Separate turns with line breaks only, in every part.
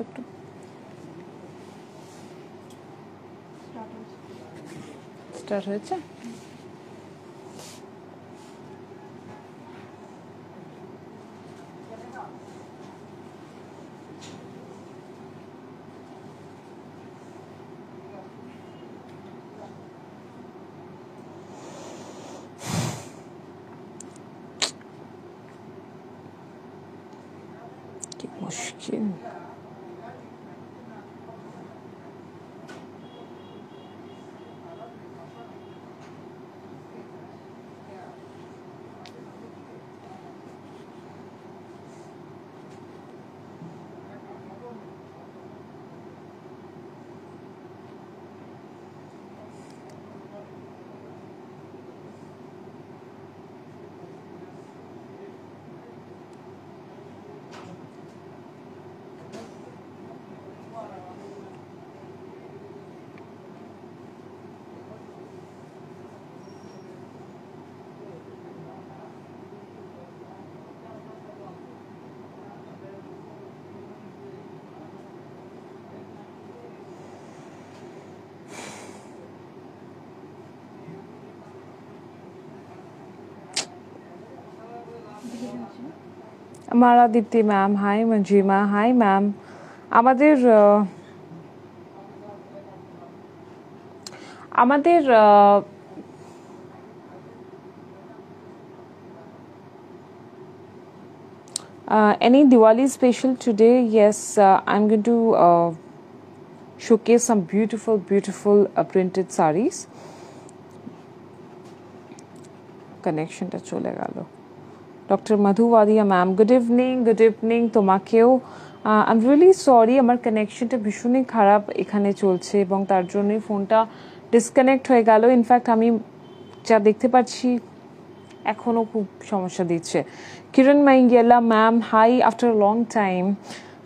একটু স্টার্ট হয়েছে মারা Dipti ma'am hi Manjima hi ma'am আমাদের আহ, আমাদের আহ, Uh, any Diwali special today? Yes, uh, I'm going to uh, showcase some beautiful, beautiful uh, printed sarees. কানেকশনটা চলে গেল doctor Madhu Wadia ma'am good evening good evening তোমাকেও I am really sorry আমার কানেকশনটা ভীষণই খারাপ এখানে চলছে এবং তার জন্যই ফোনটা ডিসকানেক্ট হয়ে গেল ইনফ্যাক্ট আমি যা দেখতে পাচ্ছি এখনও খুব সমস্যা দিচ্ছে Kiran Mangela ma'am hi after a long time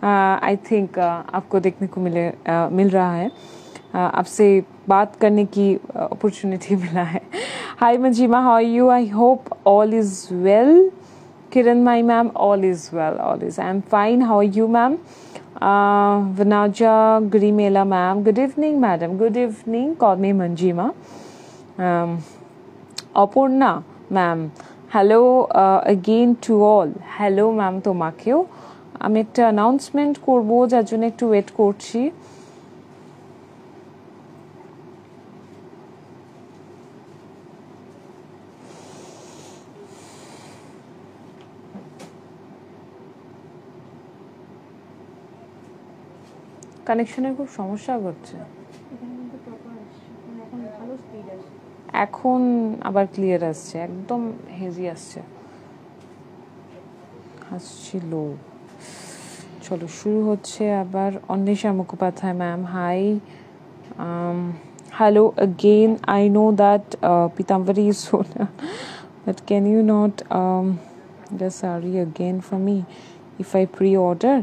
I think आपको देखने को मिले uh, मिल रहा है uh, आपसे बात करने की अपॉर्चुनिटी मिला है hi Manjima how you I hope all is well Kiran, my ma'am, all is well, all is. I'm fine. How are you, ma'am? Uh, Vanaja Gurimela ma'am, good evening, madam. Good evening. Call me Manjima. Um, Apurna ma'am, hello uh, again to all. Hello, ma'am, Tomakyo. আমি একটা announcement করব যার জন্য একটু wait করছি কানেকশনের খুব সমস্যা হচ্ছে। এখন আবার ক্লিয়ার আসছে একদম হেজি আসছে। হাসছিল চলো শুরু হচ্ছে আবার Anwesha Mukhopadhyay ma'am hi hello again I know that Pitambari is সোনা that can you not the sari again for me if I pre-order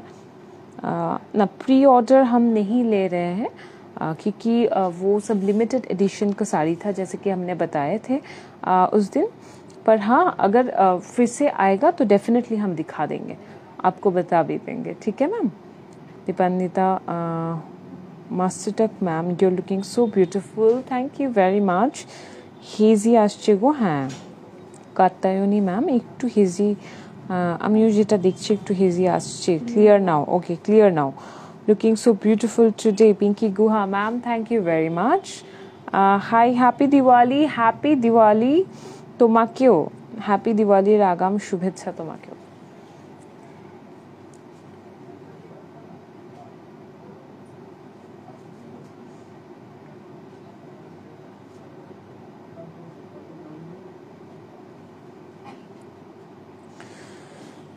ना प्री ऑर्डर हम नहीं ले रहे हैं क्योंकि वो सब लिमिटेड एडिशन का साड़ी था, जैसे कि हमने बताए थे उस दिन। पर हाँ अगर फिर से आएगा तो डेफिनेटली हम दिखा देंगे, आपको बता भी देंगे। ठीक है मैम दीपान्विता मास्टर टक ma'am you are looking so beautiful thank you very much hazy आश्चर्य हैं। कातायोनी मैम एक तो टू हेजी আমিও যেটা দেখছি, একটু হেজি আসছে। Clear now okay clear now looking so beautiful today Pinky Guha ma'am thank you very much hi happy Diwali happy Diwali তোমাকেও। হ্যাপি দিওয়ালির আগাম শুভেচ্ছা তোমাকেও।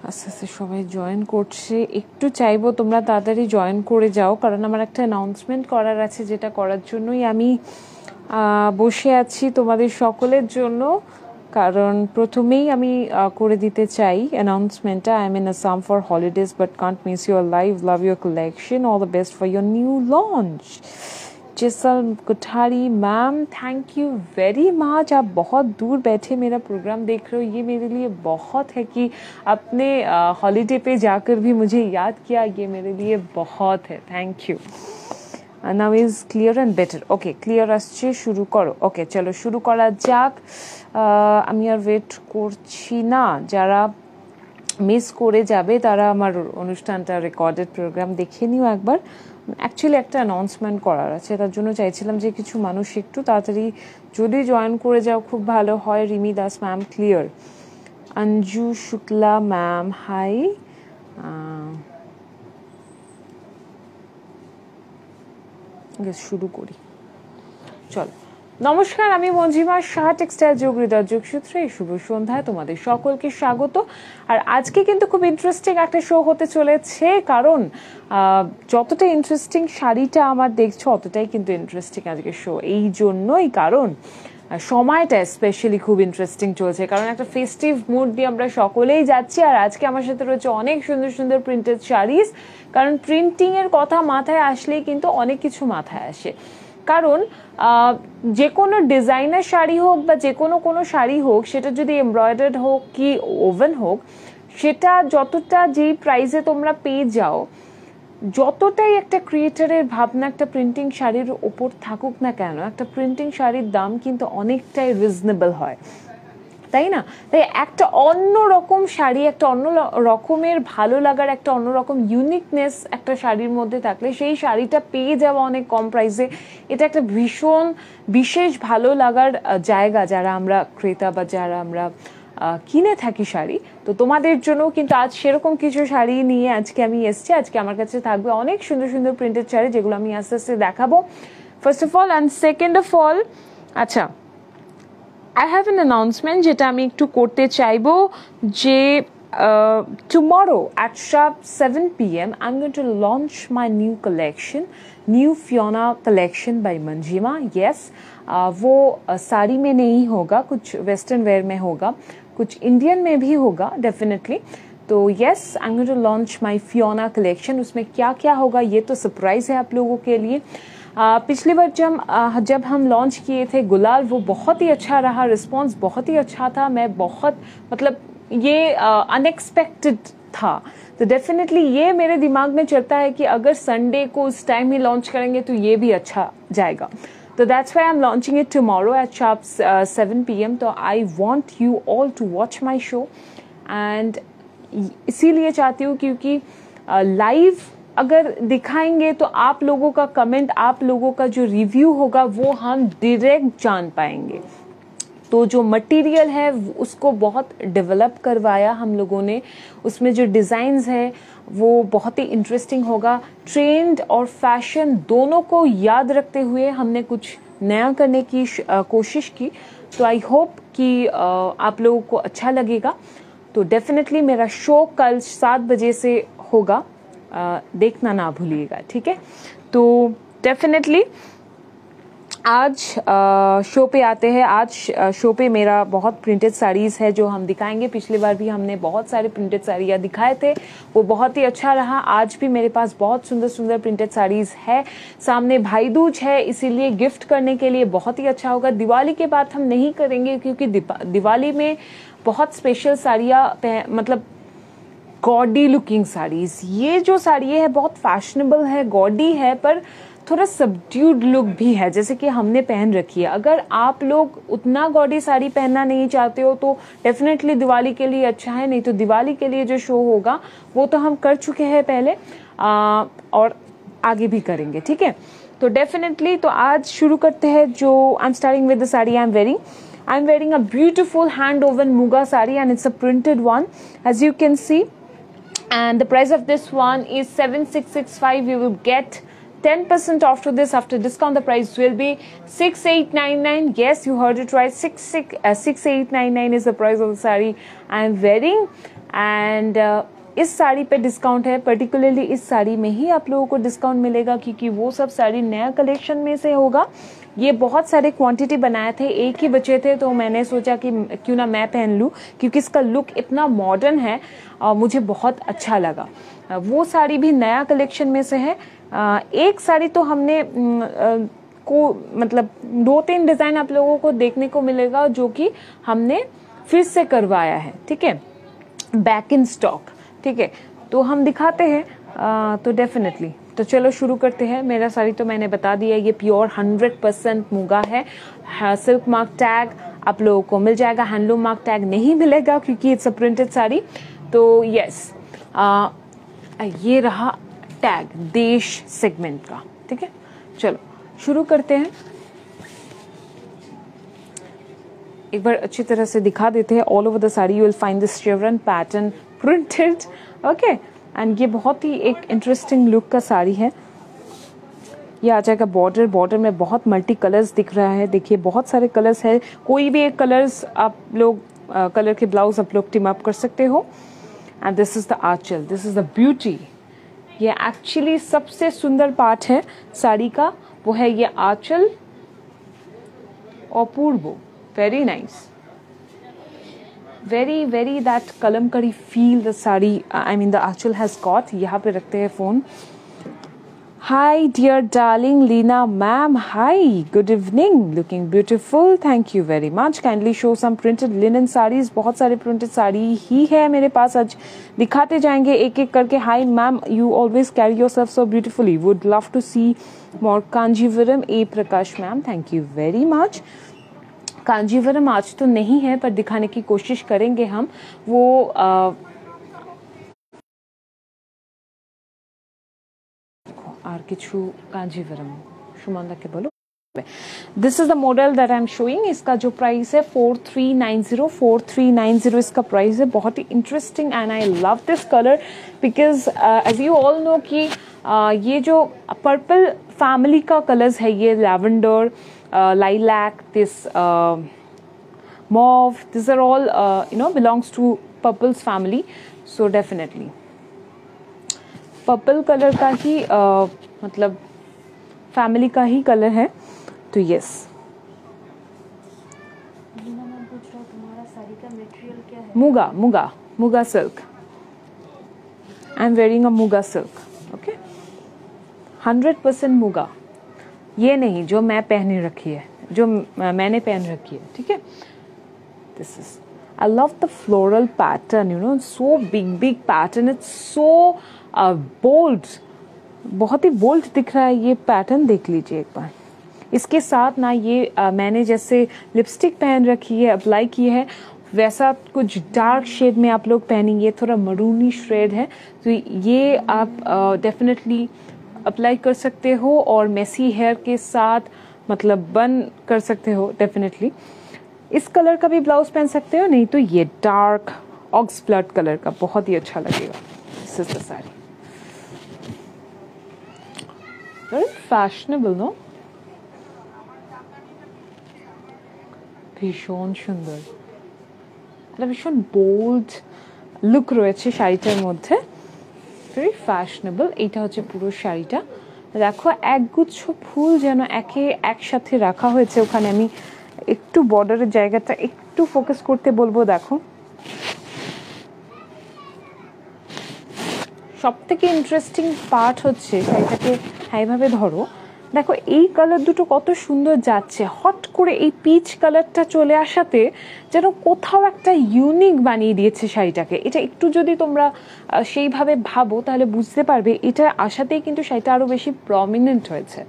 আস্তে আস্তে সবাই জয়েন করছে। একটু চাইব তোমরা তাড়াতাড়ি জয়েন করে যাও, কারণ আমার একটা অ্যানাউন্সমেন্ট করার আছে যেটা করার জন্যই আমি বসে আছি তোমাদের সকলের জন্য। কারণ প্রথমেই আমি করে দিতে চাই অ্যানাউন্সমেন্টটা I mean Assam for holidays but can't miss your live love your collection all the best for your new launch Jisal Kuthari ma'am thank you very much आप बहुत दूर बैठे मेरा प्रोग्राम देख रहे हो ये मेरे लिए बहुत है कि अपने हॉलीडे पे जाकर भी मुझे याद किया ये मेरे लिए बहुत है thank you now is clear and better okay clear আসছে শুরু করো ওকে চলো শুরু করা যাক আমি আর ওয়েট করছি না যারা মিস করে যাবে তারা আমার অনুষ্ঠানটা রেকর্ডেড প্রোগ্রাম দেখে নিও একবার অ্যাকচুয়ালি একটা অ্যানাউন্সমেন্ট করার আছে। তার জন্য চাইছিলাম যে কিছু মানুষ একটু তাড়াতাড়ি যদি জয়েন করে যাও, খুব ভালো হয়। Rimi Das ma'am clear Anju Shukla ma'am hi শুরু করি। চলো। নমস্কার, আমি মঞ্জিমা শাহ টেক্সটাইল যোগ, হৃদয় যোগসূত্রে এই শুভ সন্ধ্যায় তোমাদের সকলকে স্বাগত। আর আজকে কিন্তু খুব ইন্টারেস্টিং একটা শো হতে চলেছে, কারণ যতটা ইন্টারেস্টিং শাড়িটা আমার দেখছ, অতটাই কিন্তু ইন্টারেস্টিং আজকে শো এই জন্যই কারণ সময়টা স্পেশালি খুব ইন্টারেস্টিং চলছে। কারণ একটা ফেস্টিভ মুড দিয়ে আমরা সকলেই যাচ্ছি, আর আজকে আমার সাথে রয়েছে অনেক সুন্দর সুন্দর প্রিন্টেড শাড়িজ কারণ প্রিন্টিংয়ের কথা মাথায় আসলেই কিন্তু অনেক কিছু মাথায় আসে। কারণ যে কোনো ডিজাইনার শাড়ি হোক বা যে কোনো কোনো শাড়ি হোক, সেটা যদি এমব্রয়ডার্ড হোক কি ওভেন হোক, সেটা যতটা যেই প্রাইজে তোমরা পেয়ে যাও, যতটাই একটা ক্রিয়েটারের ভাবনা একটা প্রিন্টিং শাড়ির ওপর থাকুক না কেন, একটা প্রিন্টিং শাড়ির দাম কিন্তু অনেকটাই রিজনেবল হয়। তাই না? তাই একটা অন্য রকম শাড়ি, একটা অন্য রকমের ভালো লাগার একটা অন্য রকম ইউনিকনেস একটা শাড়ির মধ্যে থাকলে সেই শাড়িটা পেয়ে যাওয়া অনেক কম প্রাইসে এটা একটা ভীষণ বিশেষ ভালো লাগার জায়গা যারা আমরা ক্রেতা বা যারা আমরা কিনে থাকি শাড়ি। তো তোমাদের জন্য কিন্তু আজ সেরকম কিছু শাড়ি নিয়ে আজকে আমি এসছি। আজকে আমার কাছে থাকবে অনেক সুন্দর সুন্দর প্রিন্টেড শাড়ি যেগুলো আমি আস্তে আস্তে দেখাবো। First of all and second of all আচ্ছা আই হ্যাভ অ্যান অ্যানাউন্সমেন্ট যেটা আমি একটু করতে চাইবো যে uh, tomorrow at sharp 7 p.m. I'm going to launch my new collection, new Fiona collection by Manjima. Yes, uh, वो uh, साड़ी में नहीं होगा कुछ वेस्टर्न वेयर में होगा कुछ इंडियन में भी होगा डेफिनेटली तो yes I am to launch my Fiona collection उसमें क्या क्या होगा ये तो सरप्राइज है आप लोगों के लिए आ, पिछली बार जब जब हम लॉन्च किए थे गुलाल वो बहुत ही अच्छा रहा रिस्पांस बहुत ही अच्छा था। मैं बहुत मतलब ये अनएक्सपेक्टेड था। तो डेफिनेटली ये मेरे दिमाग में चलता है कि अगर संडे को उस टाइम ही लॉन्च करेंगे तो ये भी अच्छा जाएगा। तो that's why I am launching it tomorrow at sharp seven P M तो I want you all to watch my show and इसीलिए चाहती हूँ क्योंकि लाइव uh, अगर दिखाएँगे तो आप लोगों का कमेंट आप लोगों का जो रिव्यू होगा, वो हम डायरेक्ट जान पाएँगे। तो जो मटेरियल है, उसको बहुत डेवलप करवाया हम लोगों ने। उसमें जो डिज़ाइंस है, वो बहुत ही इंटरेस्टिंग होगा। ट्रेंड और फ़ैशन दोनों को याद रखते हुए हमने कुछ नया करने की कोशिश की। तो आई होप कि आप लोगों को अच्छा लगेगा। तो डेफिनेटली मेरा शो कल सात बजे से होगा। देखना ना भूलिएगा, ठीक है? तो डेफिनेटली आज शो पे आते हैं। आज शो पे मेरा बहुत प्रिंटेड साड़ीज़ है जो हम दिखाएँगे। पिछली बार भी हमने बहुत सारे प्रिंटेड साड़ियाँ दिखाए थे। वो बहुत ही अच्छा रहा। आज भी मेरे पास बहुत सुंदर सुंदर प्रिंटेड साड़ीज़ है। सामने भाई दूज है, इसीलिए गिफ्ट करने के लिए बहुत ही अच्छा होगा। दिवाली के बाद हम नहीं करेंगे, क्योंकि दिवाली में बहुत स्पेशल साड़ियाँ मतलब गॉडी लुकिंग साड़ीज़ ये जो साड़ी है बहुत फैशनेबल है गॉडी है पर थोड़ा सबड्यूड लुक भी है जैसे कि हमने पहन रखी है। अगर आप लोग उतना गॉडी साड़ी पहनना नहीं चाहते हो तो डेफिनेटली दिवाली के लिए अच्छा है नहीं तो दिवाली के लिए जो शो होगा वो तो हम कर चुके हैं पहले आ, और आगे भी करेंगे ठीक है? तो डेफिनेटली तो आज शुरू करते हैं जो I am starting with the sari I am wearing I am wearing a beautiful hand woven muga sari and it's a printed one as you can see and the price of this one is 7665 you will get 10% off to this after discount the price will be 6899 yes you heard it right 66 uh, 6899 is the price of the sari i am wearing and uh, इस साड़ी पे discount है particularly इस साड़ी में ही आप लोगों को discount मिलेगा क्योंकि वो सब साड़ी नया कलेक्शन में से होगा ये बहुत सारे क्वांटिटी बनाए थे एक ही बचे थे तो मैंने सोचा कि क्यों ना मैं पहन लूँ क्योंकि इसका लुक इतना मॉडर्न है आ, मुझे बहुत अच्छा लगा। वो साड़ी भी नया कलेक्शन में से है। एक साड़ी तो हमने को मतलब दो तीन डिज़ाइन आप लोगों को देखने को मिलेगा जो कि हमने फिर से करवाया है ठीक है? बैक इन स्टॉक ठीक है? तो हम दिखाते हैं। तो डेफिनेटली तो चलो शुरू करते हैं। मेरा साड़ी तो मैंने बता दिया, ये प्योर हंड्रेड परसेंट मुगा है। सिल्क मार्क टैग आप लोगों को मिल जाएगा। हैंडलूम मार्क टैग नहीं मिलेगा क्योंकि इट्स अ प्रिंटेड साड़ी। तो यस ये रहा टैग देश सेगमेंट का। ठीक है? चलो, शुरू करते हैं। एक बार अच्छी तरह से दिखा देते हैं। All over the sari you will find this pattern printed okay and ये बहुत ही एक इंटरेस्टिंग लुक का साड़ी है। ये आ जाएगा बॉर्डर बॉर्डर में बहुत मल्टी कलर्स दिख रहा है। देखिए, बहुत सारे कलर्स है। कोई भी एक कलर्स आप लोग कलर के ब्लाउज आप लोग टीम अप कर सकते हो। And this is the anchal this is the beauty ये एक्चुअली सबसे सुंदर पार्ट है साड़ी का। वो है ये आंचल और पूर्वो। Very nice very very that कलम करी feel the sari I mean the anchal has caught यहाँ पे रखते हैं phone hi dear darling Leena ma'am hi good evening looking beautiful thank you very much kindly show some printed linen saris बहुत सारे printed sari ही है मेरे पास आज दिखाते जाएँगे एक एक करके hi ma'am you always carry yourself so beautifully would love to see more Kanjeevaram A Prakash ma'am thank you very much Kanjeevaram आज तो नहीं है पर दिखाने की कोशिश करेंगे हम। वो आ, आर्किचू कांजीवरम। शुमान के बोलो। This is the model that I am showing इसका जो प्राइस है 4390 4390 इसका प्राइस है। बहुत ही interesting and I love this colour because as you all know कि uh, ये जो पर्पल फैमिली का कलर्स है ये lavender uh, lilac this mauve these are all uh, you know belongs to purple's family. So definitely. Purple colour का ही आ, मतलब family का ही कलर है. तो yes muga muga muga silk I am wearing a muga silk okay hundred percent muga ये नहीं जो मैं पहने रखी है जो मैंने पहन रखी है ठीक है this is I love the floral pattern, you know, so big, big pattern. It's so bold बहुत ही बोल्ड दिख रहा है ये पैटर्न देख लीजिए एक बार इसके साथ ना ये आ, मैंने जैसे लिपस्टिक पहन रखी है अप्लाई की है वैसा कुछ डार्क शेड में आप लोग पहनेंगे थोड़ा मरूनी श्रेड है तो ये आप डेफिनेटली अप्लाई कर सकते हो और मेसी हेयर के साथ मतलब बन कर सकते हो डेफिनेटली इस कलर का भी ब्लाउज पहन सकते हो नहीं तो ये डार्क ऑक्स ब्लड कलर का बहुत ही अच्छा लगेगा this is the sari very fashionable no ভীষণ সুন্দর একটা ভীষণ বোল্ড লুক রয়েছে শাড়িটার মধ্যে ভেরি ফ্যাশনেবল এইটা হচ্ছে পুরো শাড়িটা। দেখো, একগুচ্ছ ফুল যেন একে একসাথে রাখা হয়েছে। ওখানে আমি একটু বর্ডারের জায়গাটা একটু ফোকাস করতে বলব, দেখো। সব থেকে ইন্টারেস্টিং পার্ট হচ্ছে শাড়িটাকে এইভাবে ধরো। দেখো, এই কালার দুটো কত সুন্দর যাচ্ছে। হট করে এই পিচ কালারটা চলে আসাতে যেন কোথাও একটা ইউনিক বানিয়ে দিয়েছে শাড়িটাকে। এটা একটু যদি তোমরা সেইভাবে ভাবো, তাহলে বুঝতে পারবে, এটা আসাতেই কিন্তু শাড়িটা আরও বেশি প্রমিনেন্ট হয়েছে।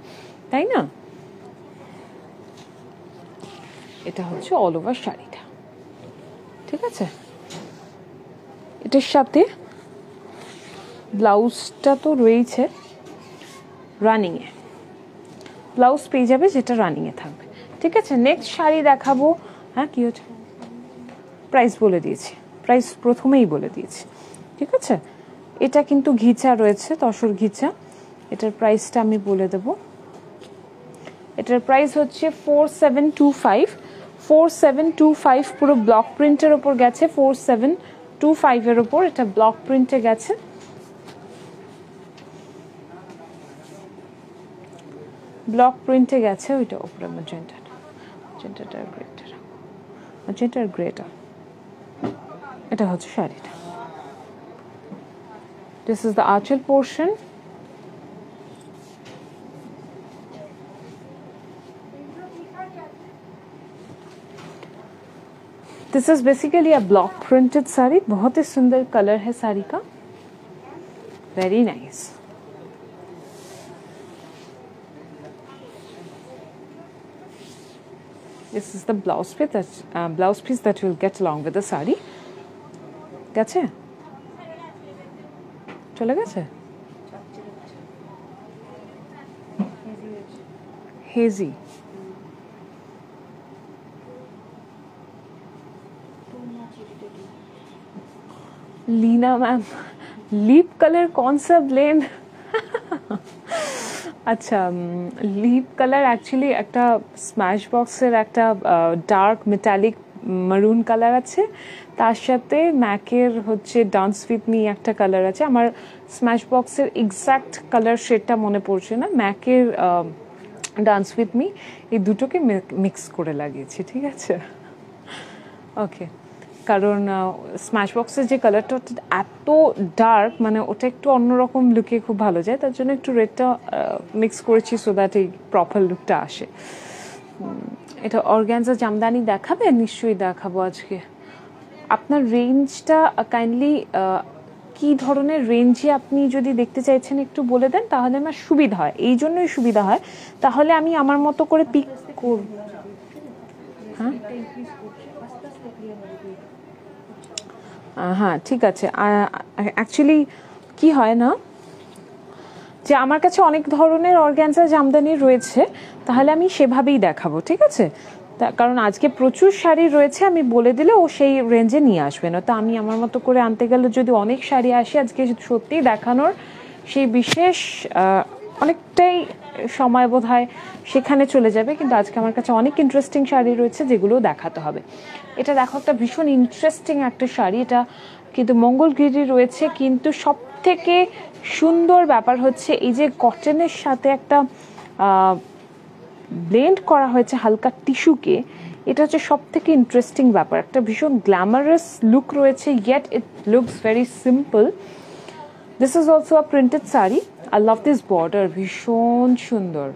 তাই না? এটা হচ্ছে অল ওভার শাড়িটা। ঠিক আছে? এটার সাথে ব্লাউজটা তো রয়েছে রানিংয়ে ব্লাউজ পেয়ে যাবে, যেটা রানিংয়ে থাকবে। ঠিক আছে? নেক্সট শাড়ি দেখাবো। হ্যাঁ কী হচ্ছে? প্রাইস বলে দিয়েছি। প্রাইস প্রথমেই বলে দিয়েছি। ঠিক আছে? এটা কিন্তু ঘিচা রয়েছে, তসর ঘিচা। এটার প্রাইসটা আমি বলে দেব। এটার প্রাইস হচ্ছে four seven two five four seven two five পুরো ব্লক প্রিন্টের ওপর গেছে। ফোর সেভেন টু ফাইভের ওপর এটা ব্লক প্রিন্টে গেছে। ব্লক প্রিন্টে গেছে, ওইটা ওপরে মেজেন্টার মেজেন্টাটা গ্রেটার মেজেন্টার গ্রেটার এটা হচ্ছে শাড়িটা। This is the anchal portion this is basically a block printed sari. বহুত সুন্দর কালার হ্যাঁ শাড়ি কা very nice nice. this is the blouse piece that uh, blouse piece that you'll get along with the sari গেছে চলে গেছে hazy Leena ma'am lip colour कौन सा blend আচ্ছা লিপ কালার অ্যাকচুয়ালি একটা স্ম্যাশ বক্সের একটা ডার্ক মেটালিক মারুন কালার আছে। তার সাথে ম্যাকের হচ্ছে ডান্স উইথ মি একটা কালার আছে। আমার স্ম্যাশ বক্সের এক্স্যাক্ট কালার শেডটা মনে পড়ছে না। ম্যাকের ডান্স উইথ মি এই দুটোকে মিক্স করে লাগিয়েছি, ঠিক আছে? ওকে কারণ স্ম্যাশ বক্সের যে কালারটা এত ডার্ক মানে ওটা একটু অন্যরকম লুকে খুব ভালো যায়, তার জন্য একটু রেডটা মিক্স করেছি সো দ্যাট এই প্রপার লুকটা আসে। এটা অর্গ্যানজা জামদানি দেখাবে? নিশ্চয়ই দেখাবো আজকে। আপনার রেঞ্জটা কাইন্ডলি কি ধরনের রেঞ্জে আপনি যদি দেখতে চাইছেন একটু বলে দেন, তাহলে আমার সুবিধা হয়। এই জন্যই সুবিধা হয়। তাহলে আমি আমার মতো করে পিক করব। হ্যাঁ? হ্যাঁ ঠিক আছে। অ্যাকচুয়ালি কি হয় না? যে আমার কাছে অনেক ধরনের অর্গ্যানজা জামদানি রয়েছে, তাহলে আমি সেভাবেই দেখাবো, ঠিক আছে? কারণ আজকে প্রচুর শাড়ি রয়েছে, আমি বলে দিলে ও সেই রেঞ্জে নিয়ে আসবে না। তো আমি আমার মতো করে আনতে গেলে যদি অনেক শাড়ি আসে, আজকে সত্যিই দেখানোর সেই বিশেষ অনেকটাই সময় বোধ হয় সেখানে চলে যাবে। কিন্তু আজকে আমার কাছে অনেক ইন্টারেস্টিং শাড়ি রয়েছে, যেগুলো দেখাতে হবে। এটা দেখো একটা ভীষণ ইন্টারেস্টিং একটা শাড়ি। এটা কিন্তু মঙ্গলগিরি রয়েছে, কিন্তু সব থেকে সুন্দর ব্যাপার হচ্ছে এই যে কটনের সাথে একটা ব্লেন্ড করা হয়েছে হালকা টিস্যুকে এটা হচ্ছে সব থেকে ইন্টারেস্টিং ব্যাপার। একটা ভীষণ গ্ল্যামারাস লুক রয়েছে yet it looks very simple this is also a printed sari. I love this border ভীষণ সুন্দর।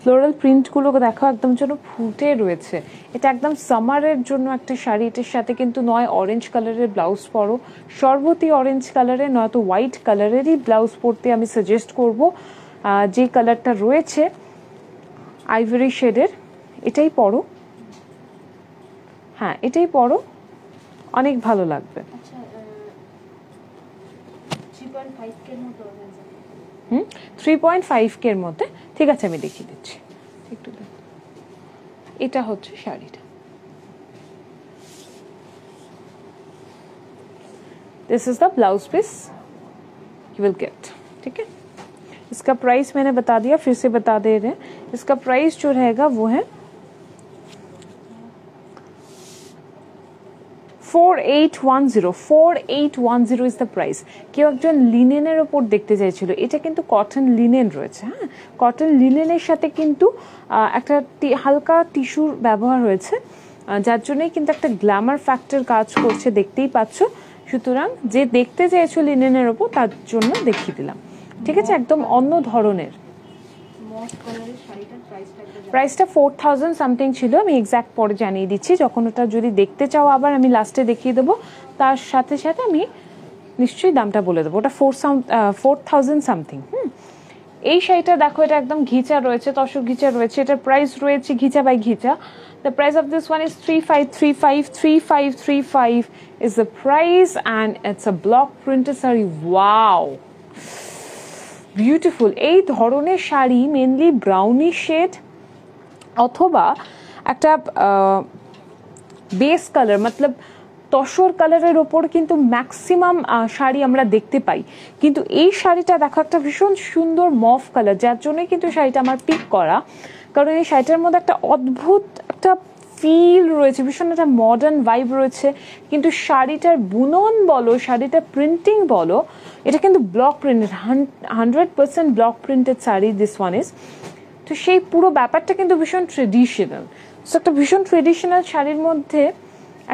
ফ্লোরাল প্রিন্টগুলো দেখো একদম যেন ফুটে রয়েছে। এটা একদম সামারের জন্য একটা শাড়ি এটার সাথে কিন্তু নয় অরেঞ্জ কালারের ব্লাউজ পরো। সর্বতি অরেঞ্জ কালারের নয়তো হোয়াইট কালারেরই ব্লাউজ পরতে আমি সাজেস্ট করব। যে কালারটা রয়েছে আইভরি শেডের এটাই পরো। হ্যাঁ এটাই পরো। অনেক ভালো লাগবে। হুম? থ্রি পয়েন্ট ফাইভ কের মধ্যে ঠিক আছে আমি দেখিয়ে দিচ্ছি একটু এটা হচ্ছে শাড়িটা this is the blouse piece you will get ठीक है इसका प्राइस मैंने बता दिया फिर से बता दे रहे हैं इसका प्राइस जो रहेगा वो है four eight one zero four eight one zero is the price কেউ একজন লিনেনের ওপর দেখতে চাইছিল, এটা কিন্তু কটন লিনেন রয়েছে হ্যাঁ? কটন লিনেনের সাথে কিন্তু একটা হালকা টিস্যুর ব্যবহার হয়েছে যার জন্যই কিন্তু একটা গ্ল্যামার ফ্যাক্টর কাজ করছে, দেখতেই পাচ্ছ। সুতরাং যে দেখতে চেয়েছো লিনেনের ওপর তার জন্য দেখিয়ে দিলাম। ঠিক আছে? একদম অন্য ধরনের। প্রাইসটা ফোর থাউজেন্ড সামথিং ছিল, আমি এক্স্যাক্ট পরে জানিয়ে দিচ্ছি। যখন ওটা যদি দেখতে চাও আবার আমি লাস্টে দেখিয়ে দেবো, তার সাথে সাথে আমি নিশ্চয়ই দামটা বলে দেবো। ওটা four some four thousand something hmm. এই শাড়িটা দেখো, এটা একদম ঘিচা রয়েছে তসক ঘিচা রয়েছে। এটার প্রাইস রয়েছে ghicha by ghicha. The price of this one is three five three five three five three five is the price and it's a block printed sari. Wow beautiful এই ধরনের শাড়ি মেনলি ব্রাউনি শেড অথবা একটা base colour মতলব তসর কালারের ওপর কিন্তু maximum sari আমরা দেখতে পাই। কিন্তু এই শাড়িটা দেখো একটা ভীষণ সুন্দর মফ কালার যার জন্যই কিন্তু শাড়িটা আমার পিক করা। কারণ এই শাড়িটার মধ্যে একটা অদ্ভুত একটা ফিল রয়েছে, ভীষণ একটা মডার্ন ভাইব রয়েছে। কিন্তু শাড়িটার বুনন বলো, শাড়িটার প্রিন্টিং বলো, এটা কিন্তু block printed hundred percent block printed sari this one is তো সেই পুরো ব্যাপারটা কিন্তু ভীষণ ট্রেডিশনাল সো একটা ভীষণ ট্রেডিশনাল শাড়ির মধ্যে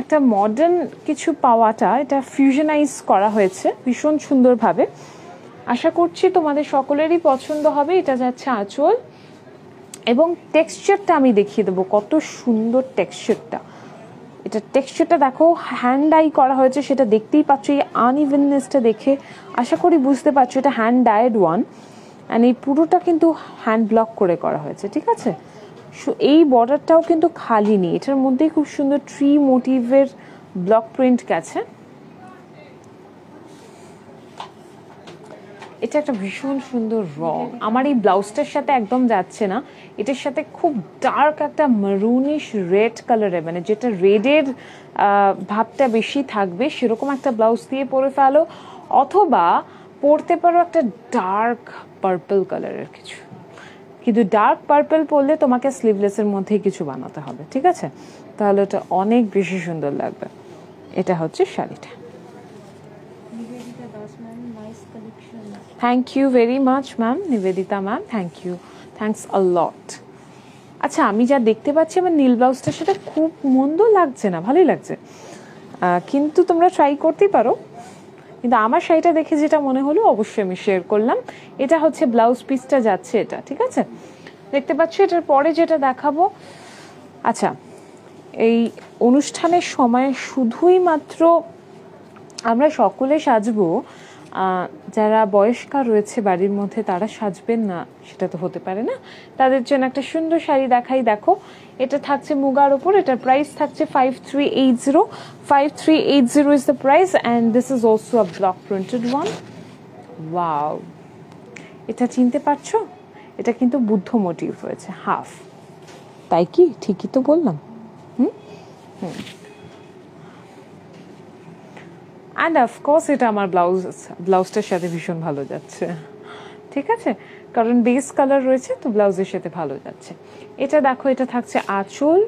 একটা মডার্ন কিছু পাওয়াটা, এটা ফিউশনাইজ করা হয়েছে ভীষণ সুন্দরভাবে। আশা করছি তোমাদের সকলেরই পছন্দ হবে, এটা যাচ্ছে আঁচল। এবং টেক্সচারটা আমি দেখিয়ে দেবো, কত সুন্দর টেক্সচারটা এটা টেক্সচারটা দেখো হ্যান্ড ডাই করা হয়েছে, সেটা দেখতেই পাচ্ছ, এই আনইভেননেসটা দেখে। আশা করি বুঝতে পারছ, এটা হ্যান্ড ডায়েড ওয়ান অ্যান্ড এই পুরোটা কিন্তু হ্যান্ড ব্লক করে করা হয়েছে, ঠিক আছে? এই বর্ডারটাও কিন্তু খালি নেই। এটার মধ্যেই খুব সুন্দর ট্রি মোটিভের ব্লক প্রিন্ট গেছে। এটা একটা ভীষণ সুন্দর রং। আমার এই ব্লাউজটার সাথে একদম যাচ্ছে না। এটার সাথে খুব ডার্ক একটা মারুনিশ রেড কালারের মানে যেটা রেডের ভাবটা বেশি থাকবে, সেরকম একটা ব্লাউজ দিয়ে পরে ফেলো। অথবা পরতে পারো একটা ডার্ক পার্পল কালারের কিছু। কিন্তু ডার্ক পার্পল পরলে তোমাকে স্লিভলেসের মধ্যেই কিছু বানাতে হবে, ঠিক আছে? তাহলে এটা অনেক বেশি সুন্দর লাগবে। এটা হচ্ছে শাড়িটা। Thank you very much ma'am Nivedita ma'am thank you thanks a lot আচ্ছা আমি যা দেখতে পাচ্ছি, আমার নীল ব্লাউজটার সাথে খুব মন্দ লাগছে না, ভালোই লাগছে। কিন্তু তোমরা ট্রাই করতেই পারো। কিন্তু আমার শাড়িটা দেখে যেটা মনে হলো, অবশ্যই আমি শেয়ার করলাম। এটা হচ্ছে ব্লাউজ পিসটা যাচ্ছে এটা, ঠিক আছে? দেখতে পাচ্ছ, এটার পরে যেটা দেখাবো আচ্ছা এই অনুষ্ঠানের সময় শুধুই মাত্র আমরা সকলে সাজবো যারা বয়স্কা রয়েছে বাড়ির মধ্যে, তারা সাজবেন না, সেটা তো হতে পারে না। তাদের জন্য একটা সুন্দর শাড়ি দেখাই, দেখো। এটা থাকছে মুগার ওপর এটার প্রাইস থাকছে five three eight zero five three eight zero is the price and this is also a block printed one wow এটা চিনতে পারছ? এটা কিন্তু বুদ্ধ মোটিভ হয়েছে হাফ তাই কি? ঠিকই তো বললাম। হুম? হুম। অ্যান্ড অফকোর্স এটা আমার ব্লাউজ ব্লাউজটার সাথে ভীষণ ভালো যাচ্ছে। ঠিক আছে? কারণ বেস কালার রয়েছে তো ব্লাউজের সাথে ভালো যাচ্ছে এটা দেখো এটা থাকছে আঁচল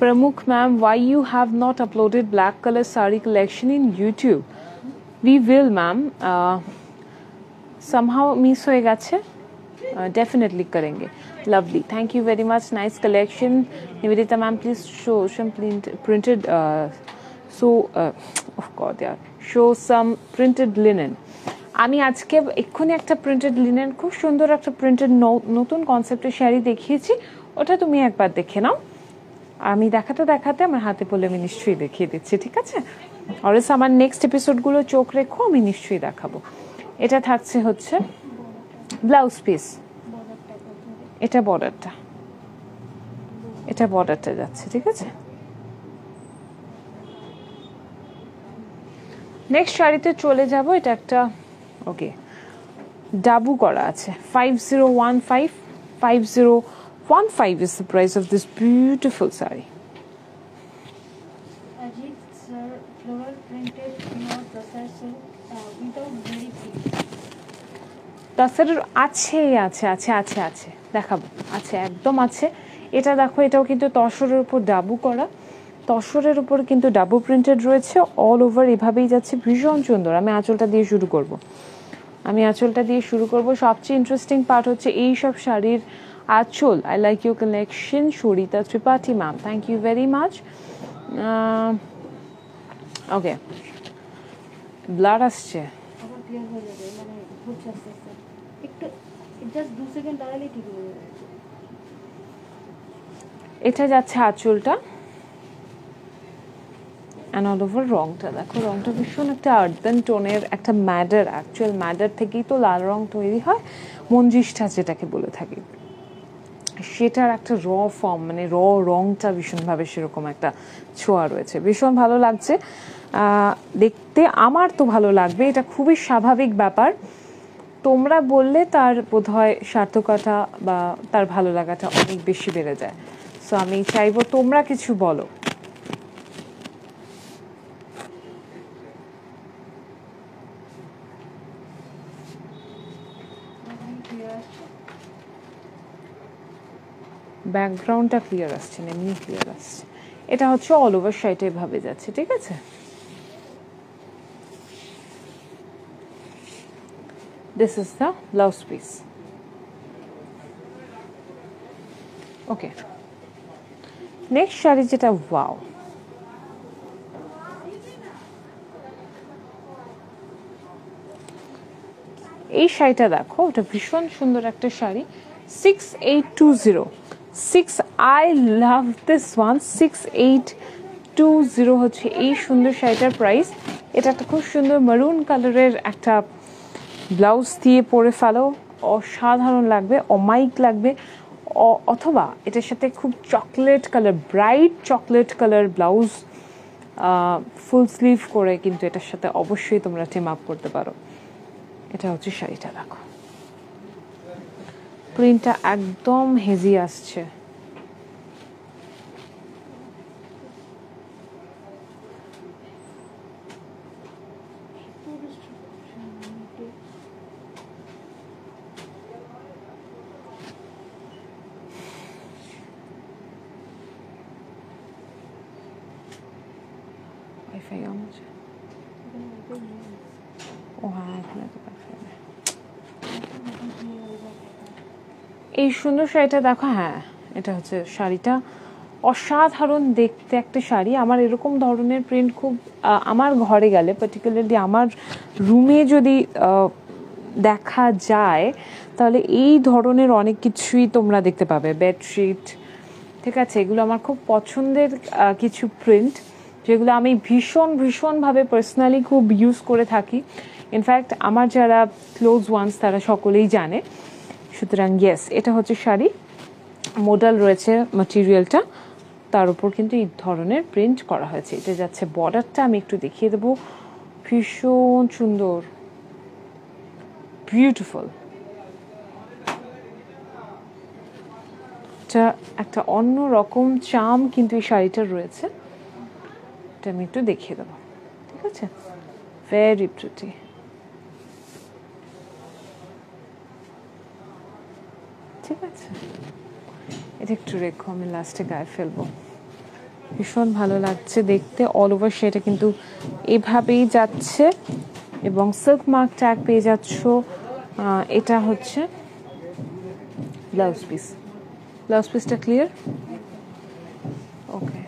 Pramukh ma'am, why you have not uploaded black color sari collection in YouTube? We will ma'am. Uh, somehow miss হয়ে গেছে डेफिनेटली uh, करेंगे Lovely. Thank you very much. Nice collection. Nivedita ma'am please show some print, printed uh, so uh, of course yeah. Show some printed linen. আমি আজকে এক্ষুনি একটা printed linen খুব সুন্দর একটা প্রিন্টেড নতুন কনসেপ্টের শাড়ি দেখিয়েছি। ওটা তুমি একবার দেখে নাও। আমি দেখাতে দেখাতে আমার হাতে পড়লে আমি নিশ্চয়ই দেখিয়ে দিচ্ছি ঠিক আছে? অরেস আমার নেক্সট এপিসোডগুলো চোখ রেখো আমি নিশ্চয়ই দেখাবো। এটা থাকছে হচ্ছে ব্লাউজ পিস এটা বর্ডারটা এটা বর্ডারটা যাচ্ছে ঠিক আছে? নেক্সট শাড়িতে চলে যাব এটা একটা ওকে ডাবু করা আছে। Five zero one five five zero one five is the price of this beautiful sari তাছাড়া আছে আছে আছে আছে আছে। দেখাবো। আছে, একদম আছে। এটা দেখো, এটাও কিন্তু তসরের উপর ডাবু করা। তসরের উপর কিন্তু ডাবু প্রিন্টেড রয়েছে। অল ওভার এভাবেই যাচ্ছে। ভীষণ সুন্দর। আমি আঁচলটা দিয়ে শুরু করব। আমি আঁচলটা দিয়ে শুরু করব। সবচেয়ে ইন্টারেস্টিং পার্ট হচ্ছে এই সব শাড়ির আঁচল। I like you collection Sarita Tripathi ma'am thank you very much okay blood আসছে। এটা যাচ্ছে আঁচলটা। অ্যান্ড অল ওভার রংটা, দেখো, রংটা ভীষণ একটা আর্দেন টোনের একটা ম্যাডার অ্যাকচুয়াল ম্যাডার থেকেই তো লাল রং তৈরি হয় মঞ্জিষ্ঠা যেটাকে বলে থাকি। সেটার একটা র ফর্ম মানে র রংটা ভীষণভাবে সেরকম একটা ছোঁয়া রয়েছে। ভীষণ ভালো লাগছে। দেখতে আমার তো ভালো লাগবে, এটা খুবই স্বাভাবিক ব্যাপার। তোমরা বললে তার বোধহয় সার্থকতা বা তার ভালো লাগাটা অনেক বেশি বেড়ে যায়। সো আমি চাইব তোমরা কিছু বলো। ব্যাকগ্রাউন্ডটা ক্লিয়ার আসছে না, এমনি ক্লিয়ার আসছে। এটা হচ্ছে অল ওভার সাইটে এভাবে যাচ্ছে, ঠিক আছে? This is the blouse piece. Okay. Next sari যেটা ওয়াও এই শাড়িটা দেখো ওটা ভীষণ সুন্দর একটা sari. Six eight two zero six I love this one six eight two zero হচ্ছে এই সুন্দর শাড়িটার প্রাইস এটা একটা খুব সুন্দর মারুন কালারের একটা ব্লাউজ দিয়ে পরে ফেলো, অসাধারণ লাগবে অমাইক লাগবে অথবা এটার সাথে খুব chocolate colour bright chocolate colour blouse full sleeve করে কিন্তু এটার সাথে অবশ্যই তোমরা টিম আপ করতে পারো। এটা হচ্ছে শাড়িটা, দেখো। প্রিন্টটা একদম হেজি আসছে ওয়াইফাই অন আছে ও হ্যাঁ এখানে তো Wi-Fi নেই। এই সুন্দর শাড়িটা দেখো হ্যাঁ এটা হচ্ছে শাড়িটা। অসাধারণ দেখতে একটা শাড়ি। আমার এরকম ধরনের প্রিন্ট খুব আমার ঘরে গেলে পার্টিকুলারলি আমার রুমে যদি দেখা যায়, তাহলে এই ধরনের অনেক কিছুই তোমরা দেখতে পাবে। বেডশিট ঠিক আছে? এগুলো আমার খুব পছন্দের কিছু প্রিন্ট যেগুলো আমি ভীষণ, ভীষণভাবে পার্সোনালি খুব ইউজ করে থাকি। ইনফ্যাক্ট আমার যারা ক্লোজ ওয়ান্স তারা সকলেই জানে। সুতরাং ইয়েস এটা হচ্ছে শাড়ি। মোডাল রয়েছে ম্যাটেরিয়ালটা তার উপর কিন্তু এই ধরনের প্রিন্ট করা হয়েছে। এটা যাচ্ছে বর্ডারটা আমি একটু দেখিয়ে দেবো। ভীষণ সুন্দর। বিউটিফুল এটা একটা অন্য রকম চাম কিন্তু এই শাড়িটার রয়েছে। এটা আমি একটু দেখিয়ে দেবো। ঠিক আছে? ভেরি প্রিটি ঠিক আছে? এটা একটু রেখো, আমি লাস্টে গায়ে ফেলব। ভীষণ ভালো লাগছে দেখতে অল ওভার সেটা কিন্তু এভাবেই যাচ্ছে এবং সিল্ক মার্ক ট্যাগ পেয়ে যাচ্ছ এটা হচ্ছে ব্লাউজ পিস ব্লাউজ পিসটা ক্লিয়ার ওকে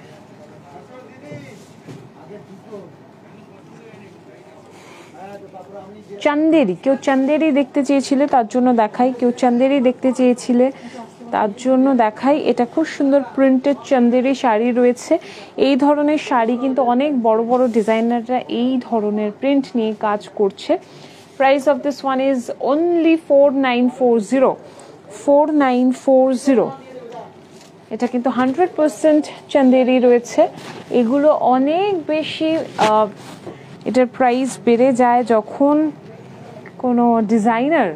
চান্দেরি, কেউ চান্দেরি দেখতে চেয়েছিলে, তার জন্য দেখাই। কেউ চান্দেরি দেখতে চেয়েছিলে, তার জন্য দেখাই। এটা খুব সুন্দর প্রিন্টেড চান্দেরি শাড়ি রয়েছে। এই ধরনের শাড়ি কিন্তু অনেক বড় বড় ডিজাইনাররা এই ধরনের প্রিন্ট নিয়ে কাজ করছে। Price of this one is only four nine four zero four nine four zero এটা কিন্তু হান্ড্রেড পার্সেন্ট চান্দেরি রয়েছে। এগুলো অনেক বেশি এটার প্রাইস বেড়ে যায় যখন কোনো ডিজাইনার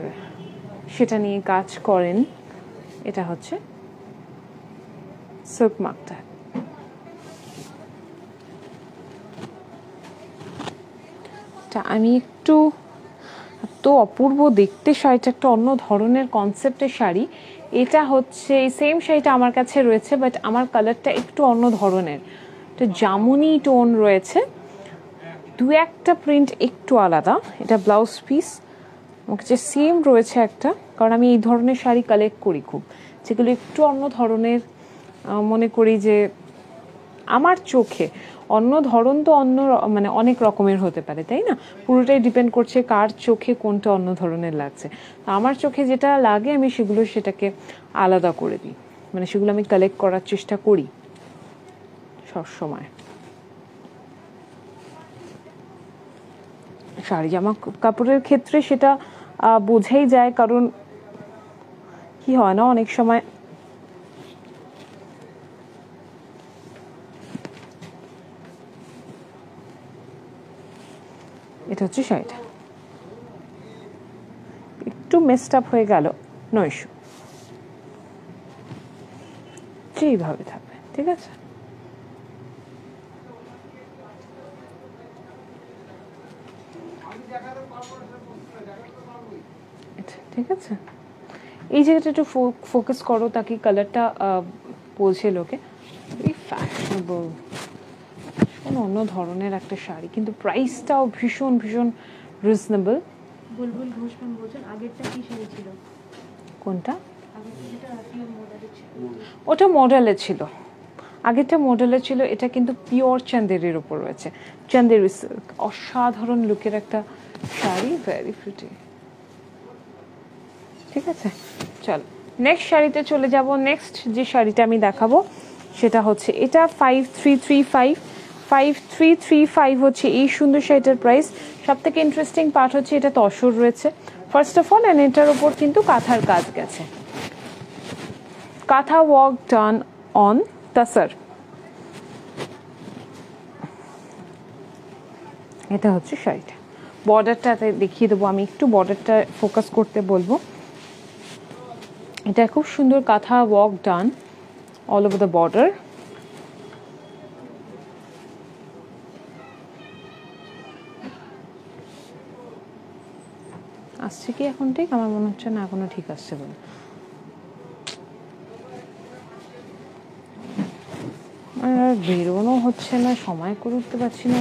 সেটা নিয়ে কাজ করেন। এটা হচ্ছে সিল্ক মার্কটা তা আমি একটু এত অপূর্ব দেখতে শাড়িটা, একটা অন্য ধরনের কনসেপ্টের শাড়ি। এটা হচ্ছে এই সেম শাড়িটা আমার কাছে রয়েছে বাট আমার কালারটা একটু অন্য ধরনের। এটা জামুনি টোন রয়েছে। দু একটা প্রিন্ট একটু আলাদা। এটা ব্লাউজ পিস আমার কাছে সেম রয়েছে একটা। কারণ আমি এই ধরনের শাড়ি কালেক্ট করি খুব। যেগুলো একটু অন্য ধরনের মনে করি যে আমার চোখে অন্য ধরন তো অন্য মানে অনেক রকমের হতে পারে, তাই না? পুরোটাই ডিপেন্ড করছে কার চোখে কোনটা অন্য ধরনের লাগছে। তো আমার চোখে যেটা লাগে আমি সেগুলো সেটাকে আলাদা করে দিই। মানে সেগুলো আমি কালেক্ট করার চেষ্টা করি সব শাড়ি। জামা কাপড়ের ক্ষেত্রে সেটা বোঝাই যায়, কারণ কি হয় না, অনেক সময় এটা হচ্ছে শাড়িটা। একটু মেসড আপ হয়ে গেল নয়শো যেইভাবে থাকবে, ঠিক আছে? আছে? এই জায়গাটা একটু ফোকাস করো তাকে কালারটা বলছে লোকে। ফ্যাশনেবল কোনো অন্য ধরনের একটা শাড়ি কিন্তু প্রাইসটাও ভীষণ ভীষণ রিজনেবল
বুলবুল ঘোষ ম্যাম বলছেন আগেরটা কি শাড়ি ছিল?
কোনটা? ওটা মডেলে ছিল। আগেরটা মডেলে ছিল এটা কিন্তু পিওর চান্দেরির উপর রয়েছে। চান্দেরি সিল্ক অসাধারণ লুকের একটা শাড়ি ভেরি প্রিটি ঠিক আছে? চল। নেক্সট শাড়িতে চলে যাব। নেক্সট যে শাড়িটা আমি দেখাবো, সেটা হচ্ছে এটা five three three five five three three five হচ্ছে এই সুন্দর শাড়িটার প্রাইস সব থেকে ইন্টারেস্টিং পার্ট হচ্ছে এটা তসর রয়েছে। ফার্স্ট অফ অল অ্যান্ড এটার ওপর কিন্তু কাঁথার কাজ গেছে। কাঁথা ওয়ার্ক ডান অন তাসার এটা হচ্ছে শাড়িটা। বর্ডারটাতে দেখিয়ে দেবো। আমি একটু বর্ডারটা ফোকাস করতে বলব। এটা খুব সুন্দর kantha work done all over the border আসছে কি এখন ঠিক? আমার মনে হচ্ছে না, এখনও ঠিক আসছে বলে। আর বেরোনো হচ্ছে না, সময় করে উঠতে পারছি না।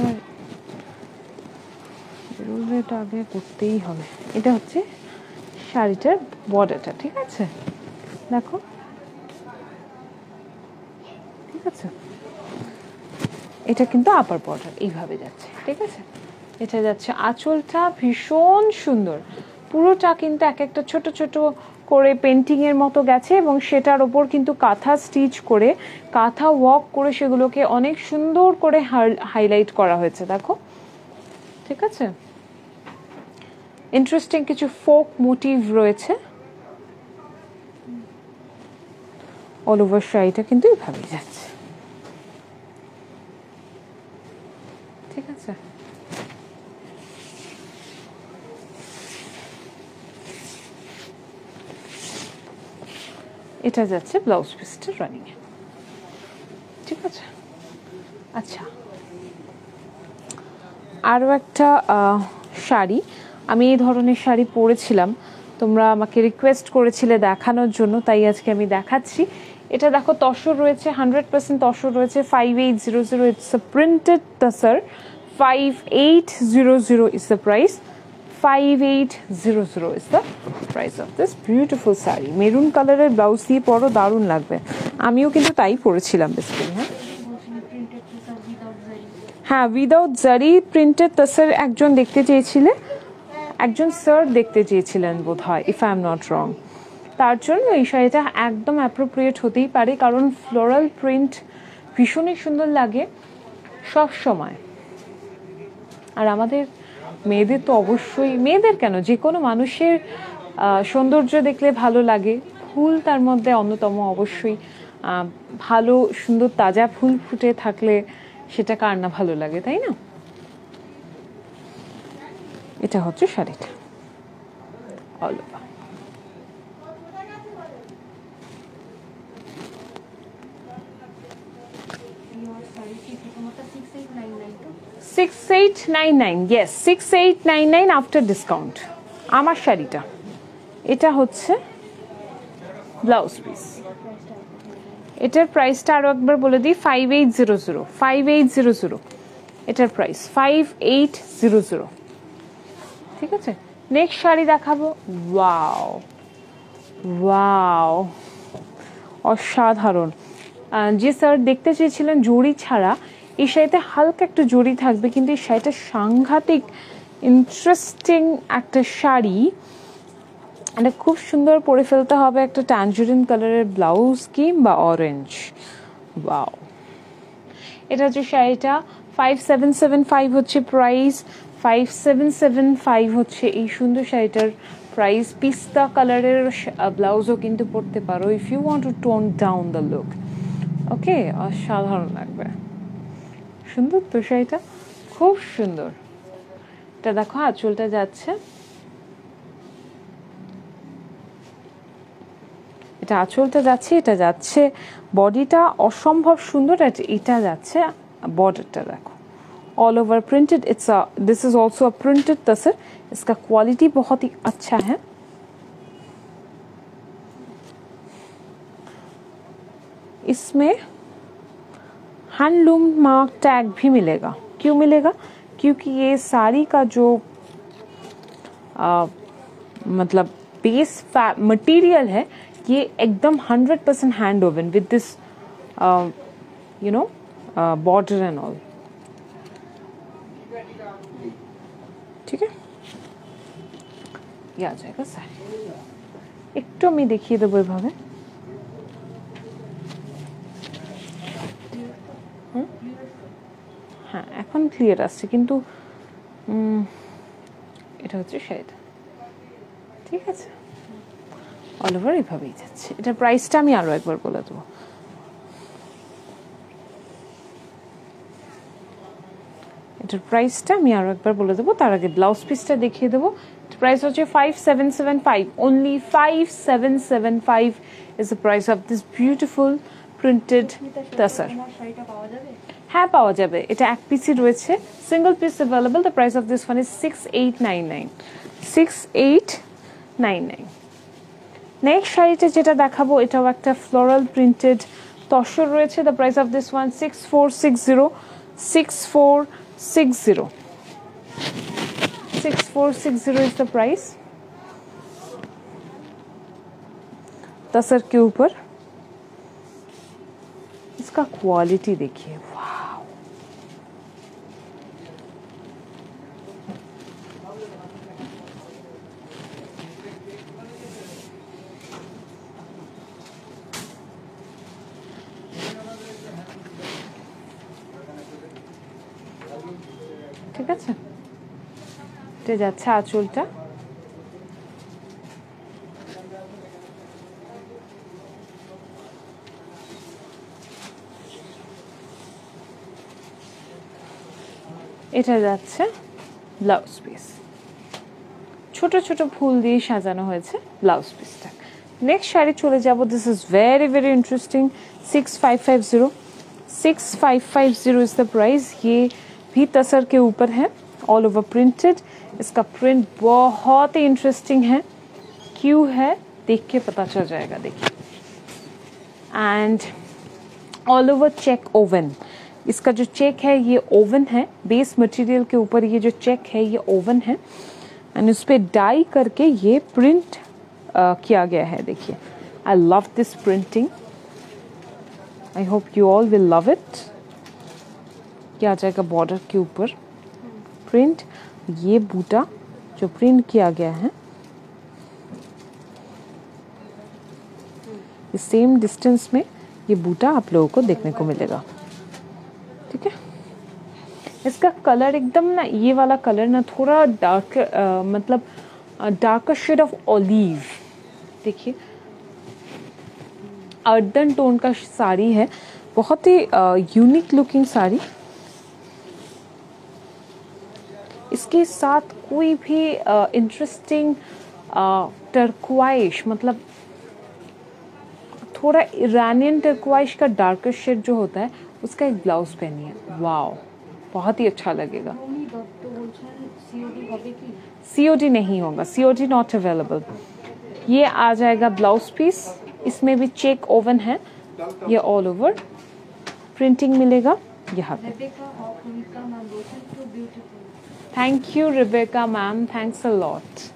বেরোলে এটা আগে করতেই হবে। এটা হচ্ছে শাড়িটার বর্ডারটা, ঠিক আছে? দেখো। ঠিক আছে? এটা কিন্তু আপার বর্ডার এইভাবে যাচ্ছে, ঠিক আছে? এটা যাচ্ছে আঁচলটা ভীষণ সুন্দর। পুরোটা কিন্তু এক একটা ছোট ছোট করে পেন্টিংয়ের মতো গেছে এবং সেটার ওপর কিন্তু কাঁথা স্টিচ করে, কাঁথা ওয়াক করে সেগুলোকে অনেক সুন্দর করে হাইলাইট করা হয়েছে, দেখো। ঠিক আছে? ইন্টারেস্টিং কিছু ফোক মোটিভ রয়েছে। অল ওভার শাড়িটা কিন্তু এইভাবেই যাচ্ছে। ঠিক আছে? এটা যাচ্ছে ব্লাউজ পিসটা রানিং এ। ঠিক আছে? আচ্ছা। আরও একটা শাড়ি। আমি এই ধরনের শাড়ি পরেছিলাম। তোমরা আমাকে রিকোয়েস্ট করেছিলে দেখানোর জন্য, তাই আজকে আমি দেখাচ্ছি। এটা দেখো, তসর রয়েছে হান্ড্রেড পার্সেন্ট তসর রয়েছে five eight zero zero it's a printed tussar five eight zero zero is the price five eight zero zero is the price of this beautiful sari. Maroon কালারের ব্লাউজ দিয়ে পরও দারুণ লাগবে। আমিও কিন্তু তাই পরেছিলাম বেসিক্যালি হ্যাঁ। হ্যাঁ উইদাউট জারি প্রিন্টেড তাসার একজন দেখতে চেয়েছিলে। একজন স্যার দেখতে চেয়েছিলেন বোধ হয় if I am not wrong তার জন্য এই শাড়িটা একদম অ্যাপ্রোপ্রিয়েট হতেই পারে, কারণ ফ্লোরাল প্রিন্ট ভীষণই সুন্দর লাগে সব সময়। আর আমাদের মেয়েদের তো অবশ্যই, মেয়েদের কেন? যে কোনো মানুষের সৌন্দর্য দেখলে ভালো লাগে। ফুল তার মধ্যে অন্যতম অবশ্যই। ভালো, সুন্দর, তাজা ফুল ফুটে থাকলে সেটা কার না ভালো লাগে, তাই না? এটা হচ্ছে শাড়িটা।
All over
six eight nine nine yes six eight nine nine after discount আমার শাড়িটা। এটা হচ্ছে ব্লাউজ পিস এটার প্রাইসটা আরও একবার বলে দিই five eight zero zero five eight zero zero এটার price five eight zero zero ঠিক আছে? নেক্সট শাড়ি দেখাবো। ওয়াও ওয়াও অসাধারণ। যে স্যার, দেখতে চেয়েছিলেন জড়ি ছাড়া। এই শাড়িতে হালকা একটু জড়ি থাকবে, কিন্তু এই শাড়িটা সাংঘাতিক ইন্টারেস্টিং একটা শাড়ি। এটা খুব সুন্দর পরে ফেলতে হবে একটা ট্যাঞ্জুরিন কালারের ব্লাউজ কিংবা অরেঞ্জ ওয়াও এটা হচ্ছে শাড়িটা। ফাইভ সেভেন সেভেন ফাইভ হচ্ছে price five seven seven five হচ্ছে এই সুন্দর শাড়িটার প্রাইস পিস্তা কালারের ব্লাউজও কিন্তু পরতে পারো if you want to tone down the look okay অসাধারণ লাগবে। সুন্দর তো শাড়িটা? খুব সুন্দর। এটা দেখো, আঁচলটা যাচ্ছে। এটা আঁচলটা যাচ্ছে, এটা যাচ্ছে। বডিটা অসম্ভব সুন্দর এটা যাচ্ছে বর্ডারটা দেখো। All over printed it's this is also a printed tussar इसका क्वालिटी बहुत ही अच्छा है इसमें हैंडलूम मार्क टैग भी मिलेगा क्यों मिलेगा क्योंकि ये साड़ी का जो आ, मतलब बेस मटेरियल है ये एकदम hundred percent hand woven with this you know border and all ठीक है ये आ जाएगा साड़ी একটু আমি দেখিয়ে দেবো এভাবে হুম? হ্যাঁ এখন ক্লিয়ার আসছে কিন্তু উম, এটা হচ্ছে শাড়িটা ঠিক আছে অল ওভার এভাবেই যাচ্ছে এটার প্রাইসটা আমি আরও একবার বলে দেবো এটার প্রাইসটা আমি আরও একবার বলে দেবো তার আগে ব্লাউজ পিসটা দেখিয়ে দেবো প্রাইস হচ্ছে five seven seven five only five seven seven five is the price of
this beautiful printed tussar
হ্যাঁ পাওয়া যাবে। এটা এক পিসই রয়েছে। Single piece available the price of this one is six eight nine nine six eight nine nine next শাড়িটা যেটা দেখাবো, এটাও একটা ফ্লোরাল প্রিন্টেড তসর রয়েছে। The price of this one six four six zero six four six zero 6460 is the price. Tussar के ऊपर इसका quality देखिए এটা যাচ্ছে আঁচলটা এটা যাচ্ছে ব্লাউজ পিস ছোট ছোট ফুল দিয়ে সাজানো হয়েছে ব্লাউজ পিসটা নেক্সট শাড়ি চলে যাব this is very very interesting six five five zero six five five zero is the price ये भी तसर के ऊपर है ऑल ओवर प्रिंटेड इसका प्रिंट बहुत ही इंटरेस्टिंग है। क्यों है, देख के पता चल जाएगा, देखिए। And all over check woven इसका जो चेक है, ये ओवन है। बेस मटेरियल के ऊपर ये जो चेक है, ये ओवन है। एंड उस पर डाई करके ये प्रिंट किया गया है, देखिए। I love this printing I hope you all will love it क्या आ जाएगा बॉर्डर के ऊपर? प्रिंट ये बूटा जो प्रिंट किया गया है, इस सेम डिस्टेंस में ये बूटा आप लोगों को देखने को मिलेगा। ठीक है? इसका कलर एकदम ना, ये वाला कलर ना थोड़ा डार्क मतलब डार्कर शेड ऑफ़ ऑलिव देखिए, अर्दन टोन का साड़ी है, बहुत ही यूनिक लुकिंग साड़ी। इसके साथ कोई भी इंटरेस्टिंग टर्कवाइश मतलब थोड़ा इरानियन टर्कवाइश का डार्कर शेड जो होता है, उसका एक ब्लाउज पहनिए वाओ बहुत ही अच्छा लगेगा।
सी ओ
डी नहीं होगा C O D not available ये आ जाएगा ब्लाउज पीस इसमें भी चेक ओवन है। ये ऑल ओवर प्रिंटिंग मिलेगा। यहाँ पे। Thank you Rebecca ma'am thanks a lot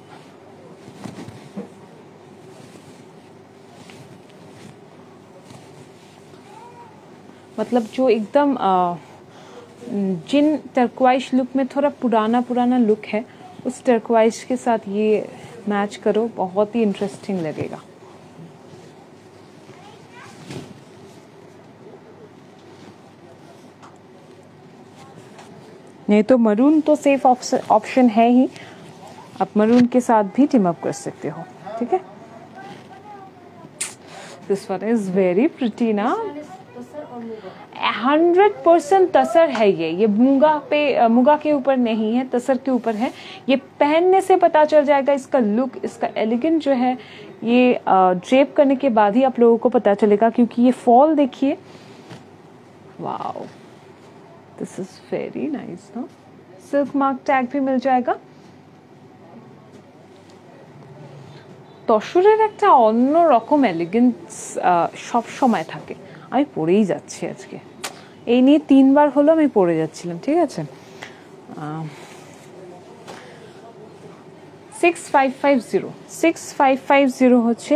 मतलब जो एकदम जिन टर्कवाइश लुक में थोड़ा पुराना पुराना लुक है, उस टर्कवाइश के साथ ये मैच करो, बहुत ही इंटरेस्टिंग लगेगा। नहीं तो मरून तो सेफ़ ऑप्शन है ही। आप मरून के साथ भी टीम अप कर सकते हो, ठीक है? This one is very pretty ना। हंड्रेड परसेंट तसर है ये। ये मूँगा पे, मूँगा के ऊपर नहीं है, तसर के ऊपर है। ये पहनने से पता चल जाएगा इसका लुक इसका एलिगेंट जो है। ये ड्रेप करने के बाद ही आप लोगों को पता चलेगा, क्योंकि ये फॉल देखिए। Wow this is very nice ना सिल्क मार्क टैग भी मिल जाएगा তসরের একটা অন্য রকম এলিগেন্স সব সময় থাকে আমি পড়েই যাচ্ছি আজকে এই নিয়ে তিনবার হলো আমি পড়ে যাচ্ছিলাম ঠিক আছে six five five zero six five five zero হচ্ছে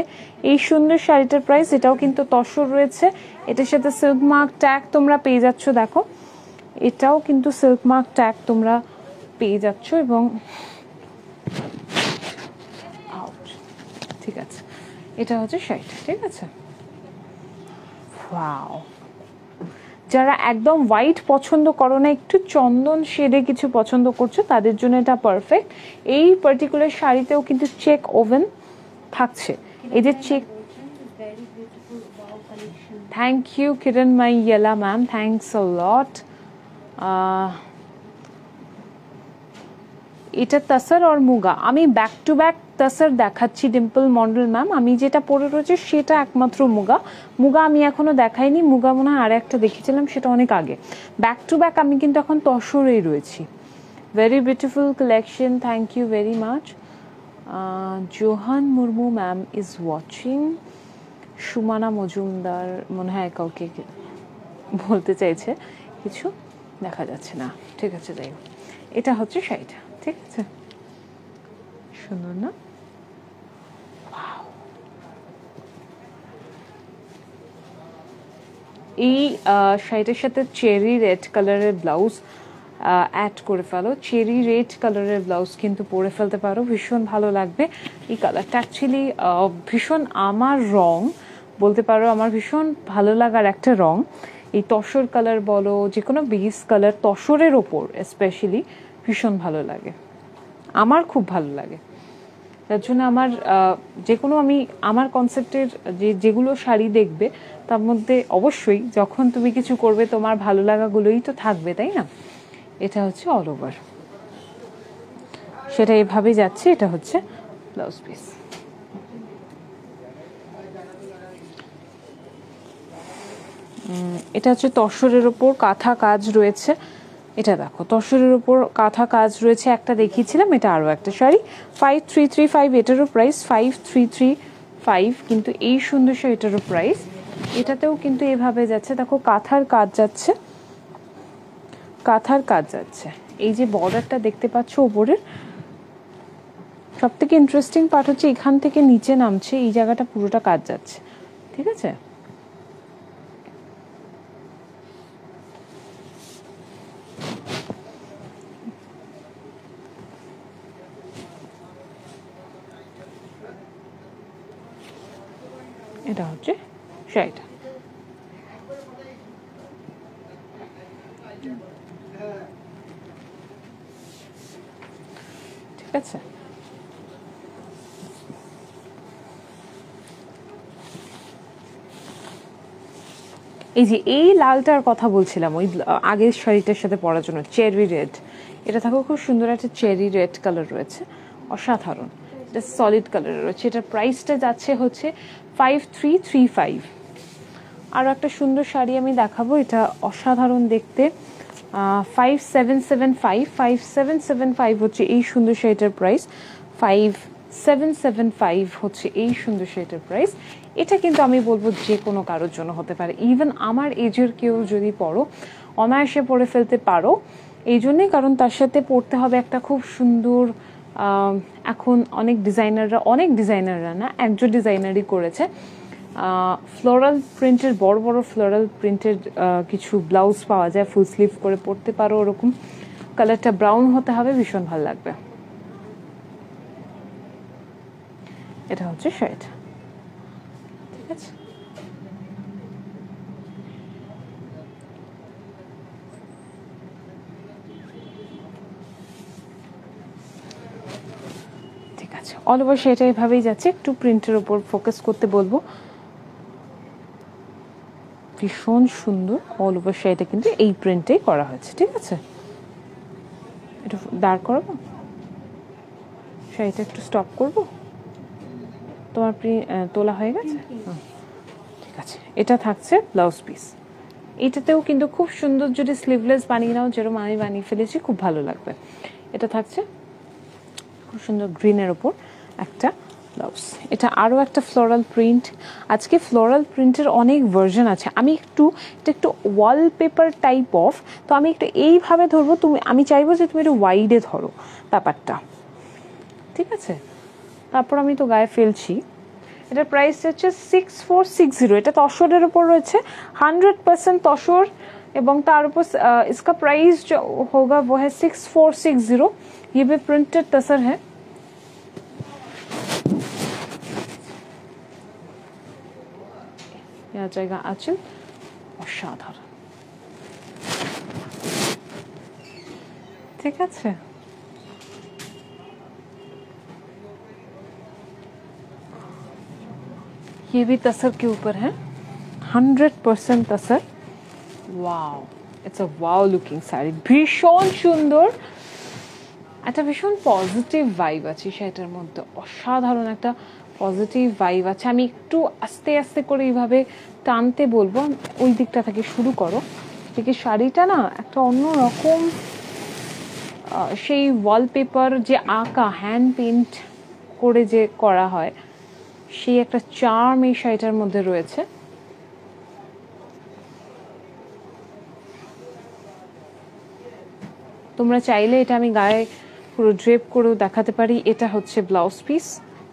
এই সুন্দর শাড়িটার প্রাইস এটাও কিন্তু তসর রয়েছে এটার সাথে সিল্ক মার্ক ট্যাগ তোমরা পেয়ে যাচ্ছ দেখো এটাও কিন্তু সিল্ক মার্ক ট্যাগ তোমরা পেয়ে যাচ্ছ এবং ঠিক আছে। এটা হচ্ছে শাড়িটা ঠিক আছে? ওয়াও যারা একদম হোয়াইট পছন্দ করো না, একটু চন্দন শেডে কিছু পছন্দ করছ, তাদের জন্য এটা পারফেক্ট এই পার্টিকুলার শাড়িতেও কিন্তু চেক ওভেন থাকছে। এই যে চেক থ্যাংক ইউ কিরণ মাই ইয়েলা ম্যাম থ্যাংকস আ লট এটা তাসার আর মুগা। আমি ব্যাক টু ব্যাক তাসার দেখাচ্ছি ডিম্পল মন্ডল ম্যাম আমি যেটা পরে রয়েছে সেটা একমাত্র মুগা। মুগা আমি এখনও দেখাইনি। মুগা মনে হয় আর একটা দেখেছিলাম, সেটা অনেক আগে। ব্যাক টু ব্যাক আমি কিন্তু এখন তসরেই রয়েছি। Very beautiful collection thank you very much Johan Murmu ma'am is watching Sumana Majumdar, মনে হয় কাউকে বলতে চাইছে কিছু। দেখা যাচ্ছে না। ঠিক আছে, যাই এটা হচ্ছে শাড়িটা, ঠিক আছে? সুন্দর না? এই শাড়িটার সাথে চেরি রেড কালারের ব্লাউজ অ্যাড করে ফেলো। চেরি রেড কালারের ব্লাউজ কিন্তু পরে ফেলতে পারো। ভীষণ ভালো লাগবে। এই কালারটা অ্যাকচুয়ালি ভীষণ আমার রং। বলতে পারো, আমার ভীষণ ভালো লাগার একটা রং। এই তসর কালার বলো যে কোনো বেস কালার তসরের ওপর স্পেশালি ভীষণ ভালো লাগে। আমার খুব ভালো লাগে। তার জন্য আমার যে কোনো আমি, আমার কনসেপ্টের যে, যেগুলো শাড়ি দেখবে, তার মধ্যে অবশ্যই যখন তুমি কিছু করবে, তোমার ভালো লাগাগুলোই তো থাকবে, তাই না? এটা হচ্ছে অল ওভার সেটা এভাবেই যাচ্ছে, এটা হচ্ছে ব্লাউজ পিস এটা হচ্ছে তসরের ওপর কাঁথা কাজ রয়েছে। এটা দেখো, তসরের ওপর কাঁথা কাজ রয়েছে, একটা দেখিয়েছিলাম, এটা আরও একটা sari. Five three three five এটারও price five three three five কিন্তু এই সুন্দর শাড়িটারও প্রাইস এটাতেও কিন্তু এভাবে যাচ্ছে, দেখো কাঁথার কাজ যাচ্ছে। কাঁথার কাজ যাচ্ছে। এই যে বর্ডারটা দেখতে পাচ্ছ ওপরের সব থেকে ইন্টারেস্টিং পার্ট হচ্ছে এখান থেকে নিচে নামছে, এই জায়গাটা পুরোটা কাজ যাচ্ছে। ঠিক আছে? এটা হচ্ছে শাড়িটা। ঠিক আছে? এই যে এই লালটার কথা বলছিলাম, ওই আগের শাড়িটার সাথে পরার জন্য, চেরি রেড। এটা থাকো, খুব সুন্দর একটা চেরি রেড কালার রয়েছে, অসাধারণ। এটা সলিড কালার রয়েছে। এটার প্রাইসটা যাচ্ছে হচ্ছে ফাইভ থ্রি থ্রি ফাইভ আরও একটা সুন্দর শাড়ি আমি দেখাবো, এটা অসাধারণ দেখতে। Five seven seven five five seven seven five হচ্ছে এই সুন্দর শাড়িটার price five seven seven five হচ্ছে এই সুন্দর শাড়িটার প্রাইস এটা কিন্তু আমি বলব যে কোনো কারোর জন্য হতে পারে। ইভেন আমার এজের কেউ যদি পড়ো, অনায়াসে পরে ফেলতে পারো। এই জন্যেই কারণ তার সাথে পড়তে হবে একটা খুব সুন্দর এখন অনেক ডিজাইনাররা অনেক ডিজাইনাররা না, একজন ডিজাইনারই করেছে। ফ্লোরাল প্রিন্টের বড় বড় ফ্লোরাল প্রিন্টের কিছু ব্লাউজ পাওয়া যায় ফুল স্লিভ করে পরতে পারো ওরকম। কালারটা ব্রাউন হতে হবে, ভীষণ ভালো লাগবে। এটা হচ্ছে শার্ট ঠিক আছে ঠিক আছে অল ওভার সেটা এভাবেই যাচ্ছে। একটু প্রিন্টের ওপর ফোকাস করতে বলব। ভীষণ সুন্দর অল ওভার শাড়িটা কিন্তু এই প্রিন্টেই করা হয়েছে, ঠিক আছে? একটু দাঁড় করাবো? শাড়িটা একটু স্টপ করব? তোমার তোলা হয়ে গেছে? ঠিক আছে। এটা থাকছে ব্লাউজ পিস এটাতেও কিন্তু খুব সুন্দর যদি স্লিভলেস বানিয়ে নাও, যেরকম আমি বানিয়ে ফেলেছি, খুব ভালো লাগবে। এটা থাকছে খুব সুন্দর গ্রিনের ওপর একটা ব্লাউজ এটা আরও একটা ফ্লোরাল প্রিন্ট আজকে ফ্লোরাল প্রিন্টের অনেক ভার্জন আছে আমি একটু এটা একটু ওয়ালপেপার টাইপ অফ তো আমি একটু এইভাবে ধরবো তুমি আমি চাইবো যে তুমি একটু ওয়াইডে ধরো ব্যাপারটা ঠিক আছে তারপর আমি তো গায়ে ফেলছি এটার প্রাইস হচ্ছে সিক্স ফোর সিক্স জিরো এটা তসরের ওপর রয়েছে হান্ড্রেড পার্সেন্ট তসর এবং তার উপর अ, इसका प्राइस जो होगा वो है सिक्स फोर सिक्स जीरो ये भी प्रिंटेड तसर है দেওয়ার জায়গা আছে অসাধারণ ঠিক আছে ये भी तसर के ऊपर है hundred percent tussar wow it's a wow looking sari ভীষণ সুন্দর একটা ভীষণ পজিটিভ ভাইব আছে সেটার মধ্যে। অসাধারণ একটা পজিটিভ ভাইব আছে। আমি একটু আস্তে আস্তে করে এইভাবে টানতে বলব। ওই দিকটা থেকে শুরু করো। দেখি শাড়িটা না একটা অন্য রকম সেই ওয়ালপেপার যে আঁকা হ্যান্ড পেন্ট করে যে করা হয়, সেই একটা চার্ম এই শাড়িটার মধ্যে রয়েছে। তোমরা চাইলে এটা আমি গায়ে পুরো ড্রেপ করেও দেখাতে পারি, এটা হচ্ছে ব্লাউজ পিস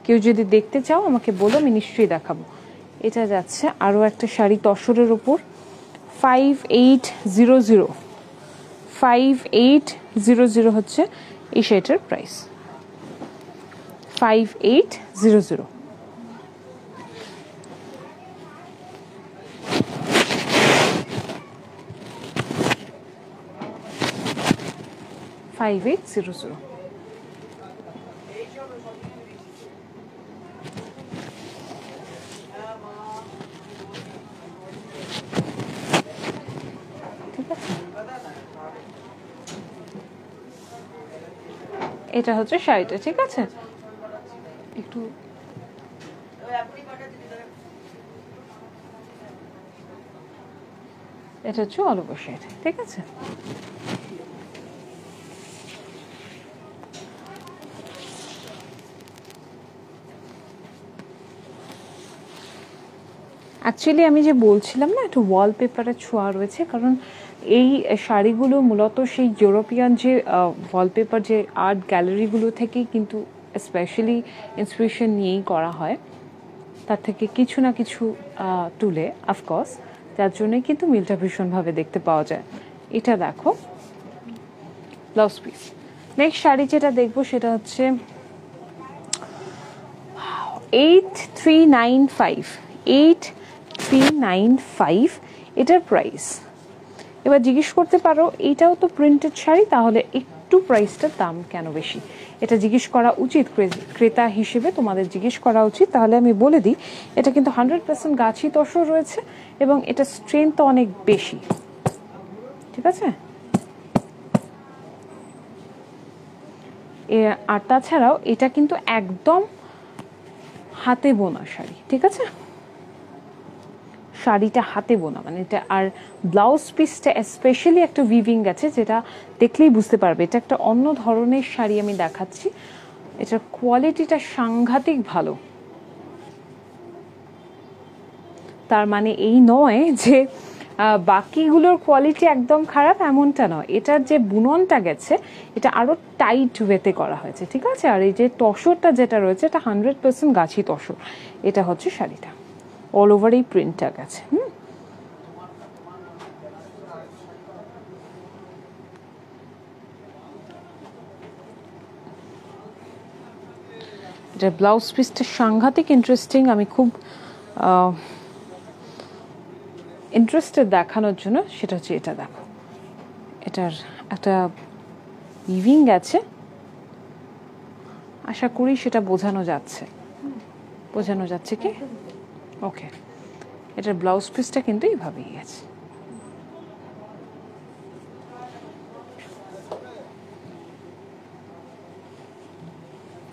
কেউ যদি দেখতে চাও, আমাকে বলো, আমি নিশ্চয়ই দেখাবো। এটা যাচ্ছে আরও একটা শাড়ি তসরের ওপর five eight zero zero five eight zero zero হচ্ছে এই শাড়িটার price five eight zero zero five eight zero zero এটা হচ্ছে শাড়িটা, ঠিক আছে? একটু এটা হচ্ছে অল ওভার শাড়ি ঠিক আছে? অ্যাকচুয়ালি আমি যে বলছিলাম না, একটু ওয়ালপেপারের ছোঁয়া রয়েছে, কারণ এই শাড়িগুলো মূলত সেই ইউরোপিয়ান যে ওয়ালপেপার যে আর্ট গ্যালারিগুলো থেকেই কিন্তু স্পেশালি ইন্সপিরেশন নিয়েই করা হয়। তার থেকে কিছু না কিছু তুলে অফকোর্স যার জন্যই কিন্তু মিলটা ভীষণভাবে দেখতে পাওয়া যায়। এটা দেখো। ব্লাউজ পিস নেক্সট শাড়ি যেটা দেখব সেটা হচ্ছে eight three nine five eight three nine five এটার প্রাইস এবার জিজ্ঞেস করতে পারো, এইটাও তো প্রিন্টেড শাড়ি, তাহলে একটু প্রাইসটার দাম কেন বেশি? এটা জিজ্ঞেস করা উচিত ক্রেতা হিসেবে তোমাদের জিজ্ঞেস করা উচিত। তাহলে আমি বলে দিই, এটা কিন্তু হান্ড্রেড পার্সেন্ট গাছি তসর রয়েছে এবং এটা স্ট্রেংথ অনেক বেশি। ঠিক আছে? আর তাছাড়াও এটা কিন্তু একদম হাতে বোনা শাড়ি, ঠিক আছে? শাড়িটা হাতে বোনা মানে এটা আর ব্লাউজ পিসটা স্পেশালি একটা উইভিং গেছে যেটা দেখলেই বুঝতে পারবে। এটা একটা অন্য ধরনের শাড়ি আমি দেখাচ্ছি। এটার কোয়ালিটিটা সাংঘাতিক ভালো। তার মানে এই নয় যে বাকিগুলোর কোয়ালিটি একদম খারাপ এমনটা নয়। এটার যে বুননটা গেছে, এটা আরও টাইট ওয়েতে করা হয়েছে, ঠিক আছে? আর এই যে তসরটা যেটা রয়েছে, এটা হান্ড্রেড পার্সেন্ট গাছি তসর। এটা হচ্ছে শাড়িটা। অল ওভার এই প্রিন্টটা গেছে, হুম? এটা ব্লাউজ পিসটা সাংঘাতিক ইন্টারেস্টিং আমি খুব ইন্টারেস্টেড দেখানোর জন্য সেটা হচ্ছে এটা দেখো। এটার একটা ইভিং গেছে। আশা করি সেটা বোঝানো যাচ্ছে। বোঝানো যাচ্ছে কি? ওকে এটার ব্লাউজ পিসটা কিন্তু এইভাবেই গেছে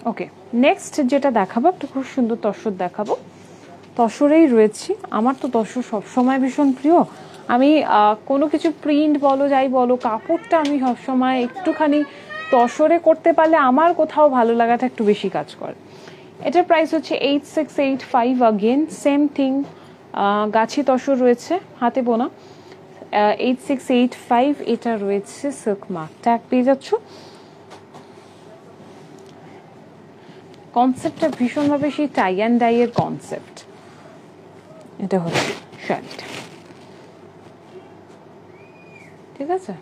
ওকে নেক্সট যেটা দেখাবো, একটা খুব সুন্দর তসর দেখাবো। তসরেই রয়েছি। আমার তো তসর সবসময় ভীষণ প্রিয়। আমি কোনো কিছু প্রিন্ট বলো, যাই বলো, কাপড়টা আমি সবসময় একটুখানি তসরে করতে পারলে আমার কোথাও ভালো লাগাটা একটু বেশি কাজ করে। এটার প্রাইস হচ্ছে eight six eight five again same thing গাছি তসর রয়েছে, হাতে বোনা। এইট সিক্স এইট ফাইভ এটা রয়েছে সিল্ক মার্ক ট্যাগ পেয়ে যাচ্ছ। কনসেপ্টটা ভীষণভাবে সেই টাই অ্যান্ড ডাইয়ের কনসেপ্ট এটা হচ্ছে শাড়িটা ঠিক আছে?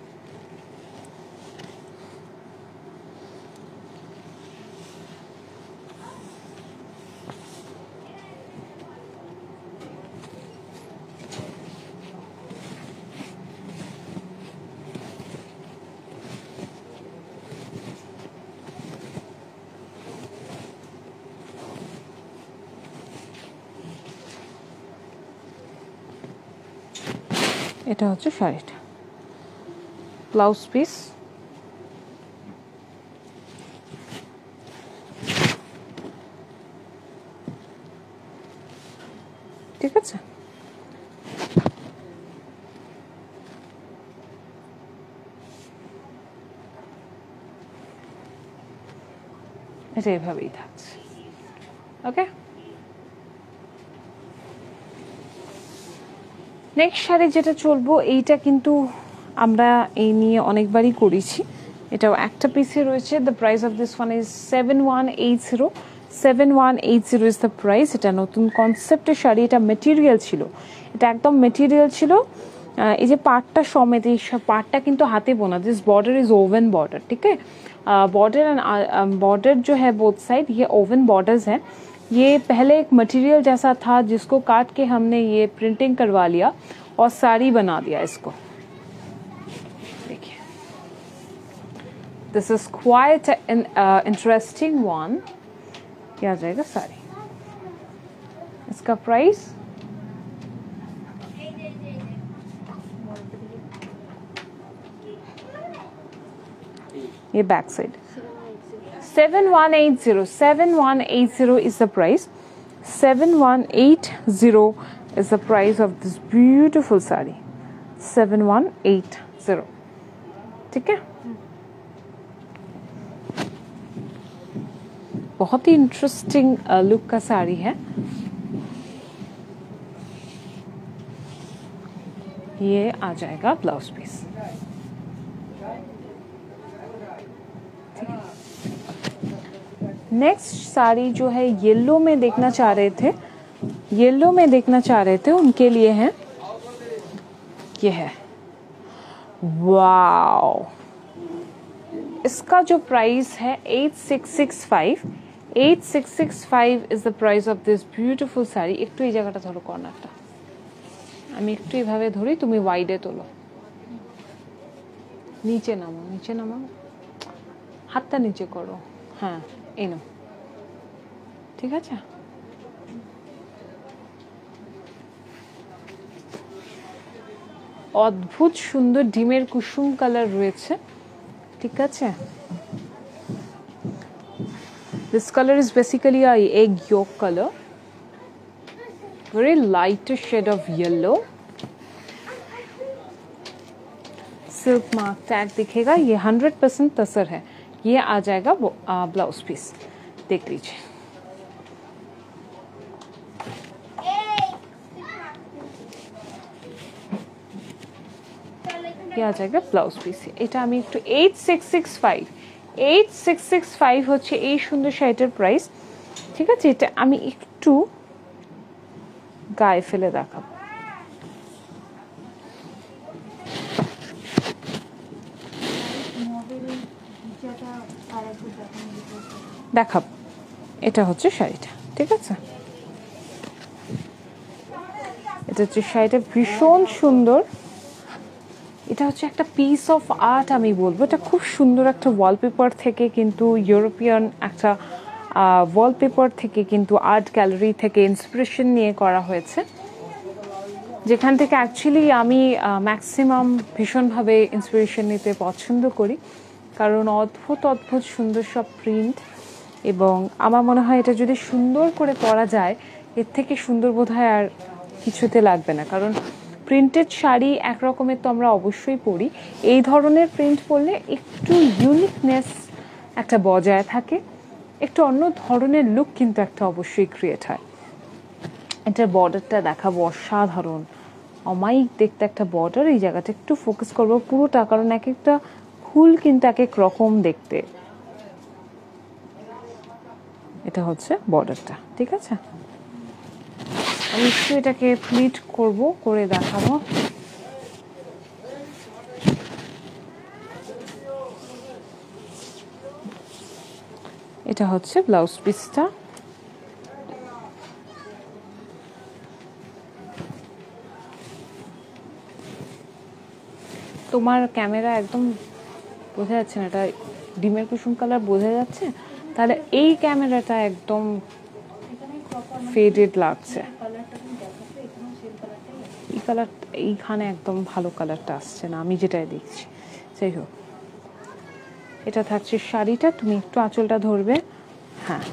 এটা হচ্ছে শাড়িটা। ব্লাউজ পিস ঠিক আছে? এটা এভাবেই থাকছে ওকে নেক্সট শাড়ি যেটা চলবো এইটা কিন্তু আমরা এই নিয়ে অনেকবারই করেছি এটাও একটা পিসে রয়েছে the price of this one is seven one eight zero seven one eight zero is the price এটা নতুন কনসেপ্টের শাড়ি এটা মেটেরিয়াল ছিল এটা একদম মেটেরিয়াল ছিল আহ, এই যে পার্টটা সমেত এই পার্টটা কিন্তু হাতে বোনা this border is woven border ठीक है बॉर्डर एंड बॉर्डर जो है बोथ साइड ये ओवन बॉर्डर्स हैं ये पहले एक मटेरियल जैसा था जिसको काट के हमने ये प्रिंटिंग करवा लिया और साड़ी बना दिया इसको। देखिए। This is quite interesting one क्या जाएगा साड़ी? इसका प्राइस ये back side 7180 7180 is the price 7180 is the price of this beautiful sari 7180 ठीक है बहुत ही इंटरेस्टिंग लुक का साड़ी है ये आ जाएगा ब्लाउज पीस नेक्स्ट साड़ी जो है येलो में देखना चाह रहे थे येलो में देखना चाह रहे थे उनके लिए है ये है वाओ इसका जो प्राइस है eight six six five eight six six five is the price of this beautiful sari একটু এই জায়গাটা ধরো কর্নারটা আমি একটু এইভাবে ধরি তুমি ওয়াইডে তোলো নিচে নামো নিচে নামো হাতটা নিচে করো হ্যাঁ এই নাও ঠিক আছে অদ্ভুত সুন্দর ডিমের কুসুম কালার রয়েছে ঠিক আছে this colour is basically a egg yolk color very lighter shade of yellow silk mark tag दिखेगा ये हंड्रेड परसेंट तसर है ये आ जाएगा वो ब्लाउज पीस देख लीजिए ये आ जाएगा ব্লাউজ পিস এটা আমি একটু eight six six five eight six six five হচ্ছে এই সুন্দর শাড়িটার প্রাইস ঠিক আছে এটা আমি একটু গায়ে ফেলে দেখাবো দেখাবো। এটা হচ্ছে শাড়িটা, ঠিক আছে? এটা হচ্ছে শাড়িটা ভীষণ সুন্দর। এটা হচ্ছে একটা পিস অফ আর্ট আমি বলব। এটা খুব সুন্দর একটা ওয়ালপেপার থেকে কিন্তু ইউরোপিয়ান একটা ওয়ালপেপার থেকে কিন্তু আর্ট গ্যালারি থেকে ইন্সপিরেশন নিয়ে করা হয়েছে। যেখান থেকে অ্যাকচুয়ালি আমি ম্যাক্সিমাম ভীষণভাবে ইন্সপিরেশন নিতে পছন্দ করি। কারণ অদ্ভুত অদ্ভুত সুন্দর সব প্রিন্ট এবং আমার মনে হয় এটা যদি সুন্দর করে পরা যায়, এর থেকে সুন্দর বোধ হয় আর কিছুতে লাগবে না। কারণ প্রিন্টেড শাড়ি এক রকমের তো আমরা অবশ্যই পরি। এই ধরনের প্রিন্ট পরলে একটু ইউনিকনেস একটা বজায় থাকে, একটু অন্য ধরনের লুক কিন্তু একটা অবশ্যই ক্রিয়েট হয়। এটার বর্ডারটা দেখাবো অসাধারণ। অমায়িক দেখতে একটা বর্ডার এই জায়গাটা একটু ফোকাস করব পুরোটা, কারণ এক একটা ফুল কিন্তু এক এক রকম দেখতে। এটা হচ্ছে বর্ডারটা ঠিক আছে? আমি একটু এটাকে প্লিট করব, করে দেখাবো। এটা হচ্ছে ব্লাউজ পিসটা তোমার ক্যামেরা একদম বোঝা যাচ্ছে না, এটা ডিমের কুসুম কালার বোঝা যাচ্ছে? তাহলে এই ক্যামেরাটা একদম ফেডেড লাগছে। এই কালার এইখানে একদম ভালো কালারটা আসছে না, আমি যেটাই দেখছি। যাই হোক, এটা থাকছে শাড়িটা, তুমি একটু আঁচলটা ধরবে। হ্যাঁ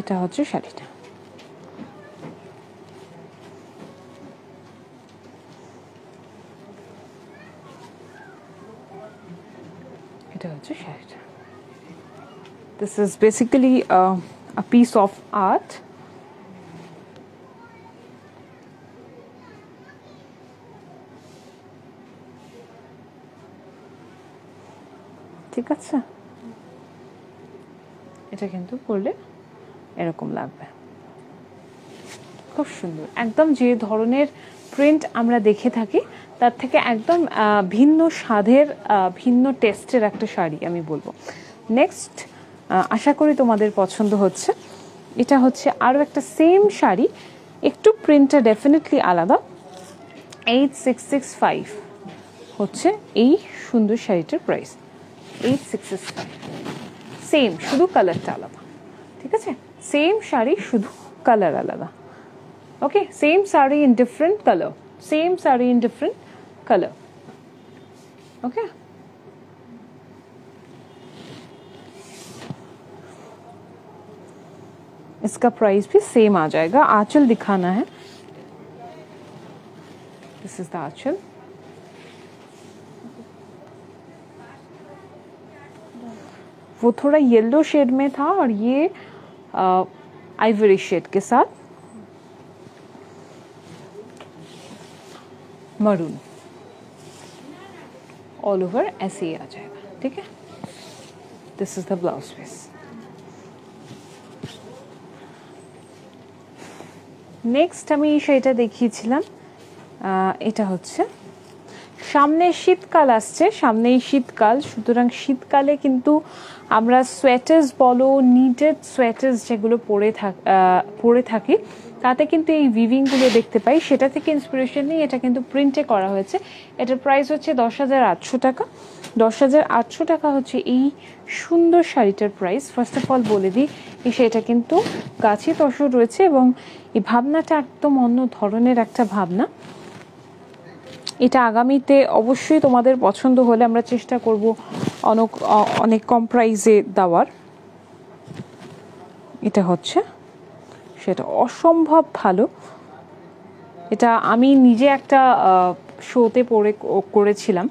এটা হচ্ছে শাড়িটা এটা হচ্ছে শাড়িটা this is basically a a piece of art. ঠিক আছে? এটা কিন্তু পরলে এরকম লাগবে। খুব সুন্দর। একদম যে ধরনের প্রিন্ট আমরা দেখে থাকি, তার থেকে একদম ভিন্ন স্বাদের ভিন্ন টেস্টের একটা শাড়ি আমি বলব। নেক্সট আশা করি তোমাদের পছন্দ হচ্ছে। এটা হচ্ছে আরও একটা সেম শাড়ি, একটু প্রিন্টটা ডেফিনেটলি আলাদা। এইট সিক্স সিক্স ফাইভ হচ্ছে এই সুন্দর শাড়িটার price eight six six five same শুধু কালারটা আলাদা। ঠিক আছে? সেম শাড়ি, শুধু কালার আলাদা। Okay same sari in different colour same sari in different colour okay इसका प्राइस भी सेम आ जाएगा। आंचल दिखाना है। This is the aanchal. वो थोड़ा येलो शेड में था और ये आइवरी शेड के साथ। मरून ऑल ओवर ऐसे ही आ जाएगा। ठीक है? This is the blouse piece next আমি সেটা দেখিয়েছিলাম। এটা হচ্ছে। সামনে শীতকাল আসছে, সামনেই শীতকাল। সুতরাং শীতকালে কিন্তু আমরা সোয়েটার্স বলো নিটেড সোয়েটার্স যেগুলো পরে থাক পরে থাকি তাতে কিন্তু এই উইভিংগুলো দেখতে পাই। সেটা থেকে ইন্সপিরেশন নিয়ে এটা কিন্তু প্রিন্টে করা হয়েছে। এটার প্রাইস হচ্ছে দশ হাজার আটশো টাকা। দশ হাজার আটশো টাকা হচ্ছে এই সুন্দর শাড়িটার প্রাইস ফার্স্ট অফ অল বলে দিই শাড়িটা কিন্তু গাছে তসর রয়েছে এবং এই ভাবনাটা একদম অন্য ধরনের একটা ভাবনা। এটা আগামীতে অবশ্যই তোমাদের পছন্দ হলে আমরা চেষ্টা করব অনেক অনেক কম প্রাইসে দেওয়ার। এটা হচ্ছে। সেটা অসম্ভব ভালো। এটা আমি নিজে একটা শোতে পড়ে করেছিলাম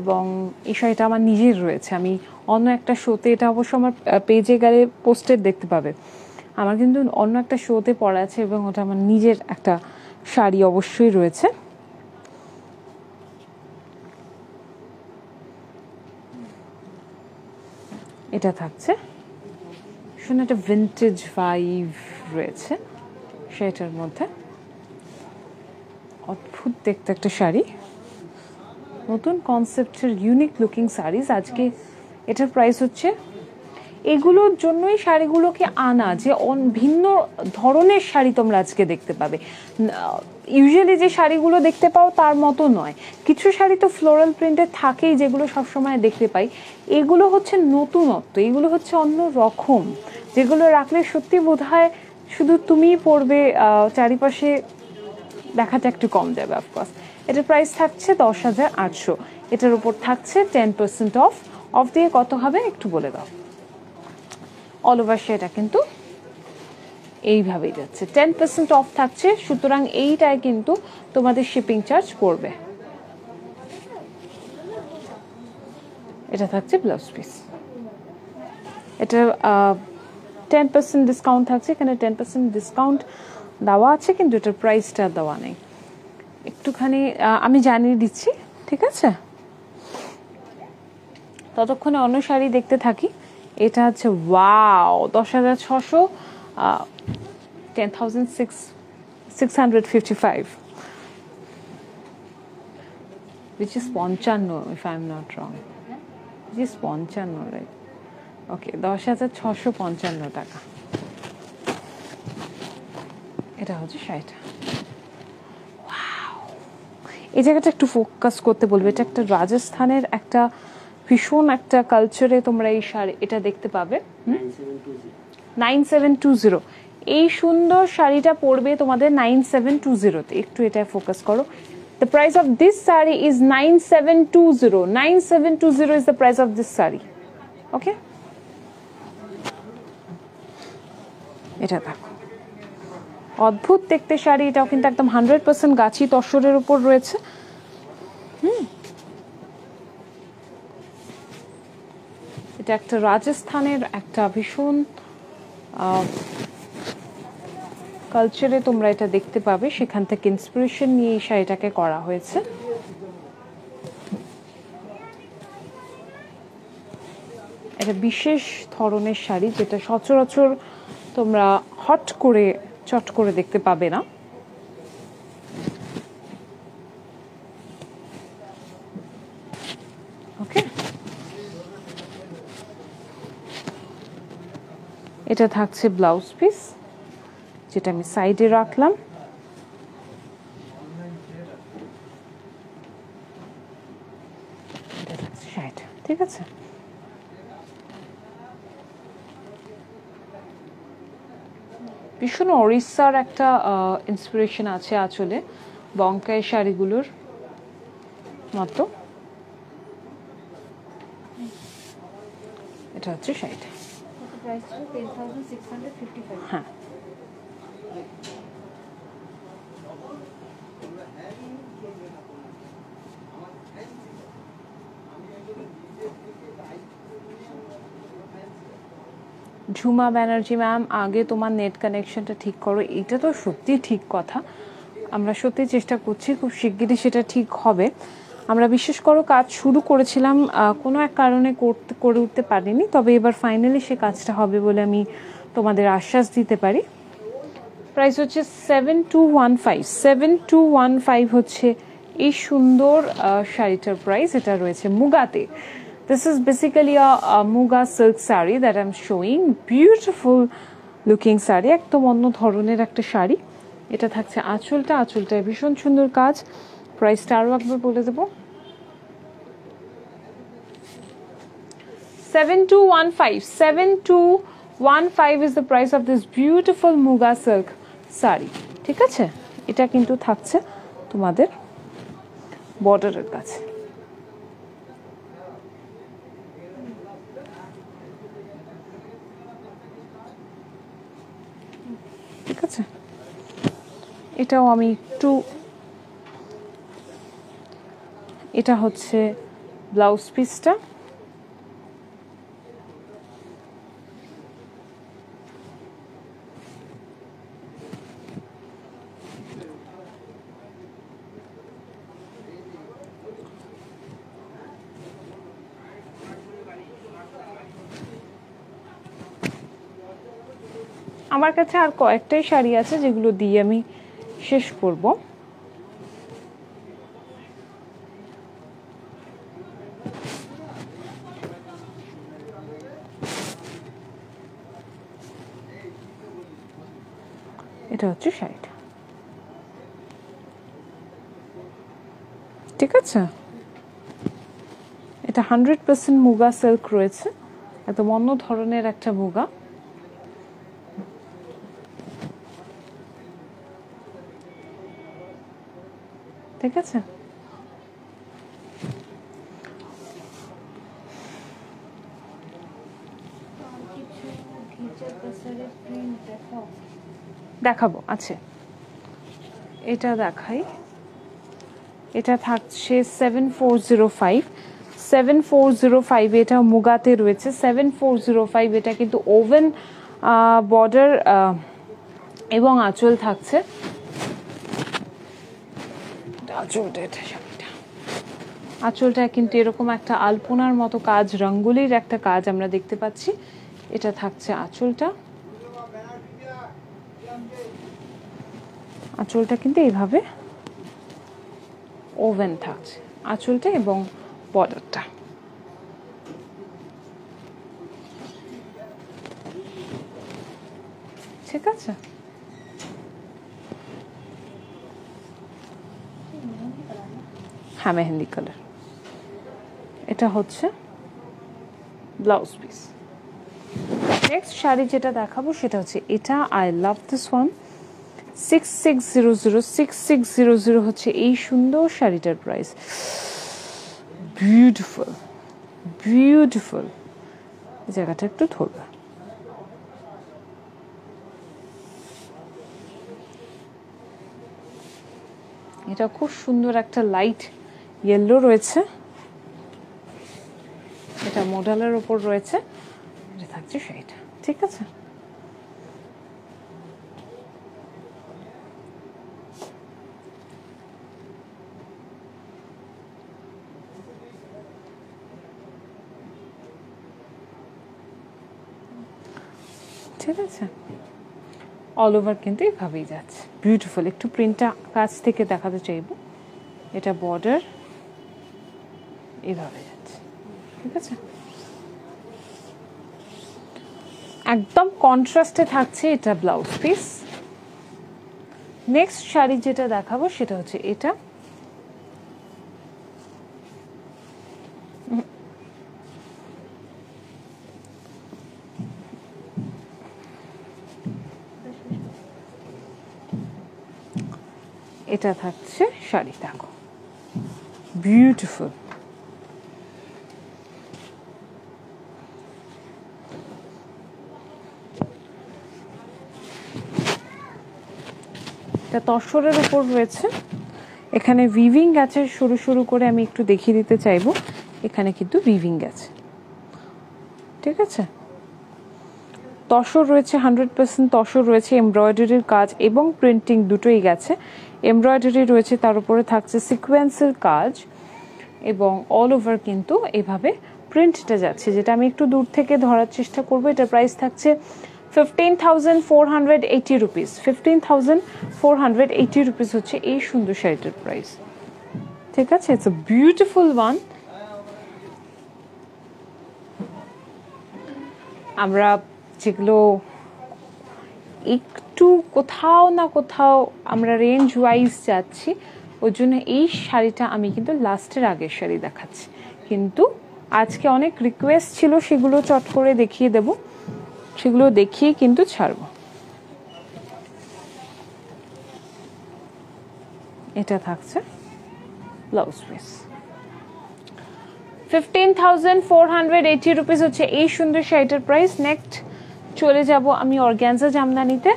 এবং এই শাড়িটা আমার নিজের রয়েছে। আমি অন্য একটা শোতে এটা অবশ্য আমার পেজে গেলে পোস্টের দেখতে পাবে। আমার কিন্তু অন্য একটা শোতে পড়া আছে এবং ওটা আমার নিজের একটা শাড়ি অবশ্যই রয়েছে। এটা থাকছে। শুনে একটা ভিন্টেজ ভাইভ রয়েছে সেটার মধ্যে। অদ্ভুত দেখতে একটা শাড়ি। নতুন কনসেপ্টের ইউনিক লুকিং শাড়িজ আজকে এটার প্রাইস হচ্ছে, এগুলোর জন্যই শাড়িগুলোকে আনা, যে ভিন্ন ধরনের শাড়ি তোমরা আজকে দেখতে পাবে। ইউজুয়ালি যে শাড়িগুলো দেখতে পাও তার মতো নয়। কিছু শাড়ি তো ফ্লোরাল প্রিন্টে থাকেই যেগুলো সবসময় দেখতে পাই। এগুলো হচ্ছে নতুনত্ব এগুলো হচ্ছে অন্য রকম। যেগুলো রাখলে সত্যি বোধ হয় শুধু তুমিই আহ, চারিপাশে দেখাটা একটু কম যাবে অফকোর্স এটার প্রাইস থাকছে দশ হাজার আটশো। এটার উপর থাকছে টেন পার্সেন্ট অফ অফ দিয়ে কত হবে একটু বলে দাও। অল ওভার সেটা কিন্তু এইভাবেই যাচ্ছে। টেন পার্সেন্ট অফ থাকছে, সুতরাং এইটায় কিন্তু তোমাদের শিপিং চার্জ পড়বে এটা থাকছে ব্লাউজ পিস এটা টেন পার্সেন্ট ডিসকাউন্ট থাকছে, এখানে টেন পার্সেন্ট ডিসকাউন্ট দেওয়া আছে, কিন্তু এটার প্রাইসটা দেওয়া নেই। একটুখানি আমি জানিয়ে দিচ্ছি, ঠিক আছে? ততক্ষণে অন্য শাড়ি দেখতে থাকি। এটা হচ্ছে ওয়াও দশ হাজার ছশো ten thousand six six hundred fifty five which is পঞ্চান্ন if I'm not wrong. Which is পঞ্চান্ন রাইট ওকে দশ হাজার ছশো পঞ্চান্ন টাকা। এটা হচ্ছে Wow! এই জায়গাটা একটু ফোকাস করতে বলবে। এটা একটা রাজস্থানের একটা ভীষণ একটা কালচারে তোমরা এই শাড়ি, এটা দেখতে পাবে। Nine seven two zero. এই সুন্দর শাড়িটা পরবে তোমাদের নাইন সেভেন টু জিরোতে। একটু এটা ফোকাস করো। The price of this saree is 9720. 9720 is the price of this saree. Okay? এটা দেখো। অদ্ভুত দেখতে শাড়ি। এটাও কিন্তু একদম হান্ড্রেড পার্সেন্ট গাছি তসরের উপর রয়েছে। হুম। এটা একটা রাজস্থানের একটা ভীষণ কালচারে তোমরা এটা দেখতে পাবে। সেখান থেকে ইন্সপিরেশন নিয়ে এই শাড়িটাকে করা হয়েছে। একটা বিশেষ ধরনের শাড়ি যেটা সচরাচর তোমরা হট করে, চট করে দেখতে পাবে না ওকে এটা থাকছে ব্লাউজ পিস, যেটা আমি সাইডে রাখলাম। ঠিক আছে? ভীষণ ওড়িশার একটা ইন্সপিরেশন আছে আচলে, বঙ্কাই শাড়িগুলোর মতো। এটা হচ্ছে
কত
ঝুমা ব্যানার্জি ম্যাম আগে তোমার নেট কানেকশনটা ঠিক করো এটা তো সত্যি ঠিক কথা আমরা সত্যি চেষ্টা করছি খুব শিগগিরই সেটা ঠিক হবে আমরা বিশেষ করো কাজ শুরু করেছিলাম কোনো এক কারণে করতে, করে উঠতে পারিনি, তবে এবার ফাইনালি সে কাজটা হবে বলে আমি তোমাদের আশ্বাস দিতে পারি। প্রাইস হচ্ছে seven two one five seven two one five হচ্ছে এই সুন্দর শাড়িটার প্রাইস এটা রয়েছে মুগাতে। This is basically a muga silk sari that I am showing beautiful looking sari, একদম অন্য ধরনের একটা শাড়ি। এটা থাকছে আঁচলটা, আঁচলটায় ভীষণ সুন্দর কাজ। প্রাইসটা আরও একবার বলে দেবো। Seven two one five seven two one five is the price of this beautiful muga silk sari ঠিক আছে? এটা কিন্তু থাকছে তোমাদের বর্ডারের কাছে। ঠিক আছে? এটাও আমি একটু এটা হচ্ছে ব্লাউজ পিসটা আমার কাছে আর কয়েকটাই শাড়ি আছে যেগুলো দিয়ে আমি শেষ করব। এটা হচ্ছে শাড়িটা। ঠিক আছে? এটা হান্ড্রেড পার্সেন্ট মুগা সিল্ক রয়েছে। একদম অন্য ধরনের একটা মুগা। ঠিক আছে। দেখাবো, আছে। এটা দেখাই। এটা থাকছে seven four zero five seven four zero five এটা মুগাতে রয়েছে। সেভেন ফোর জিরো ফাইভ এটা কিন্তু ওভেন বর্ডার এবং আঁচল থাকছে। আঁচলটা এটা। আঁচলটা কিন্তু এরকম একটা আলপনার মতো কাজ, রঙ্গোলির একটা কাজ আমরা দেখতে পাচ্ছি। এটা থাকছে আঁচলটা। আঁচলটা কিন্তু এইভাবে ওভেন থাকছে। আঁচলটা এবং বর্ডারটা ঠিক আছে হ্যাঁ মেহেন্দি কালার। এটা হচ্ছে ব্লাউজ পিস। নেক্সট শাড়ি যেটা দেখাবো সেটা হচ্ছে এটা I love this one six six zero zero six six zero zero হচ্ছে এই সুন্দর শাড়িটার প্রাইস বিউটিফুল বিউটিফুল জায়গাটা একটু ধরবে। এটা খুব সুন্দর একটা লাইট ইয়েলো রয়েছে। এটা মডেলের ওপর রয়েছে। এটা থাকছে সেইটা ঠিক আছে? ঠিক আছে? অল ওভার কিন্তু এভাবেই যাচ্ছে। বিউটিফুল একটু প্রিন্টটা কাছ থেকে দেখাতে চাইব। এটা বর্ডার এভাবে যাচ্ছে ঠিক আছে? একদম কন্ট্রাস্টে থাকছে এটা ব্লাউজ পিস নেক্সট শাড়ি যেটা দেখাবো সেটা হচ্ছে এটা। এটা থাকছে শাড়ি, দেখো। বিউটিফুল এটা তসরের উপর রয়েছে। এখানে ভিভিং আছে শুরু শুরু করে আমি একটু দেখিয়ে দিতে চাইব। এখানে কিন্তু ভিভিং আছে। ঠিক আছে? তসর রয়েছে হান্ড্রেড পার্সেন্ট তসর রয়েছে এমব্রয়ডারির কাজ এবং প্রিন্টিং দুটোই গেছে। এমব্রয়ডারি রয়েছে, তার উপরে থাকছে সিকোয়েন্সের কাজ এবং অল ওভার কিন্তু এভাবে প্রিন্টটা যাচ্ছে। যেটা আমি একটু দূর থেকে ধরার চেষ্টা করব, এটার প্রাইস থাকছে fifteen thousand four hundred eighty rupees. Fifteen thousand four hundred eighty rupees হচ্ছে এই সুন্দর শাড়িটার প্রাইস ঠিক আছে? ইটস আ বিউটিফুল ওয়ান আমরা যেগুলো একটু কোথাও না কোথাও আমরা রেঞ্জ ওয়াইজ যাচ্ছি, ওই জন্য এই শাড়িটা আমি কিন্তু লাস্টের আগের শাড়ি দেখাচ্ছি। কিন্তু আজকে অনেক রিকোয়েস্ট ছিল, সেগুলো চট করে দেখিয়ে দেব। সেগুলো দেখিয়ে কিন্তু ছাড়বো। এটা থাকছে blouse piece fifteen thousand four hundred rupees হচ্ছে এই সুন্দর শাড়িটার প্রাইস নেক্সট চলে যাব আমি অর্গ্যানজা জামদানিতে।